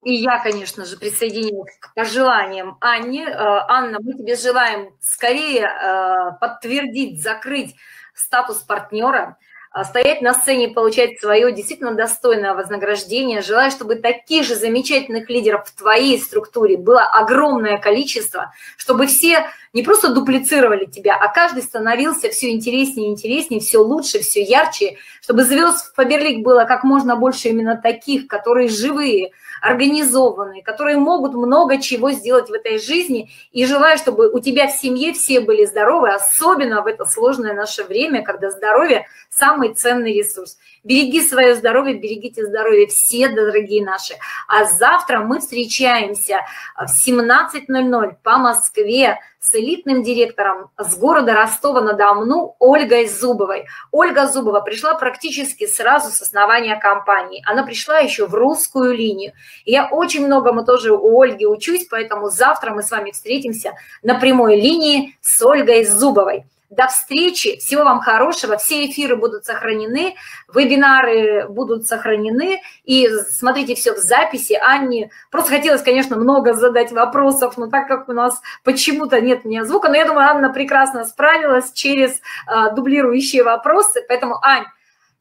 И я, конечно же, присоединяюсь к пожеланиям Анне. Э, Анна, мы тебе желаем скорее э, подтвердить, закрыть статус партнера, стоять на сцене, получать свое действительно достойное вознаграждение. Желаю, чтобы таких же замечательных лидеров в твоей структуре было огромное количество, чтобы все не просто дуплицировали тебя, а каждый становился все интереснее и интереснее, все лучше, все ярче, чтобы звезд в Фаберлик было как можно больше именно таких, которые живые, организованные, которые могут много чего сделать в этой жизни. И желаю, чтобы у тебя в семье все были здоровы, особенно в это сложное наше время, когда здоровье – самый ценный ресурс. Береги свое здоровье, берегите здоровье все, дорогие наши. А завтра мы встречаемся в 17.00 по Москве с элитным директором с города Ростова-на-Дону Ольгой Зубовой. Ольга Зубова пришла практически сразу с основания компании. Она пришла еще в русскую линию. Я очень многому тоже у Ольги учусь, поэтому завтра мы с вами встретимся на прямой линии с Ольгой Зубовой. До встречи, всего вам хорошего, все эфиры будут сохранены, вебинары будут сохранены, и смотрите все в записи. Анне, просто хотелось, конечно, много задать вопросов, но так как у нас почему-то нет у меня звука, но я думаю, Анна прекрасно справилась через а, дублирующие вопросы, поэтому, Ань,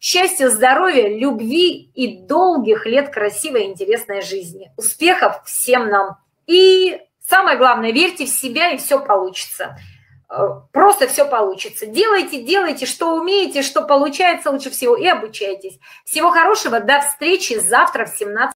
Счастья, здоровья, любви и долгих лет красивой и интересной жизни. Успехов всем нам. И самое главное, верьте в себя, и все получится. Э, просто все получится. Делайте, делайте, что умеете, что получается лучше всего, и обучайтесь. Всего хорошего, до встречи завтра в 17.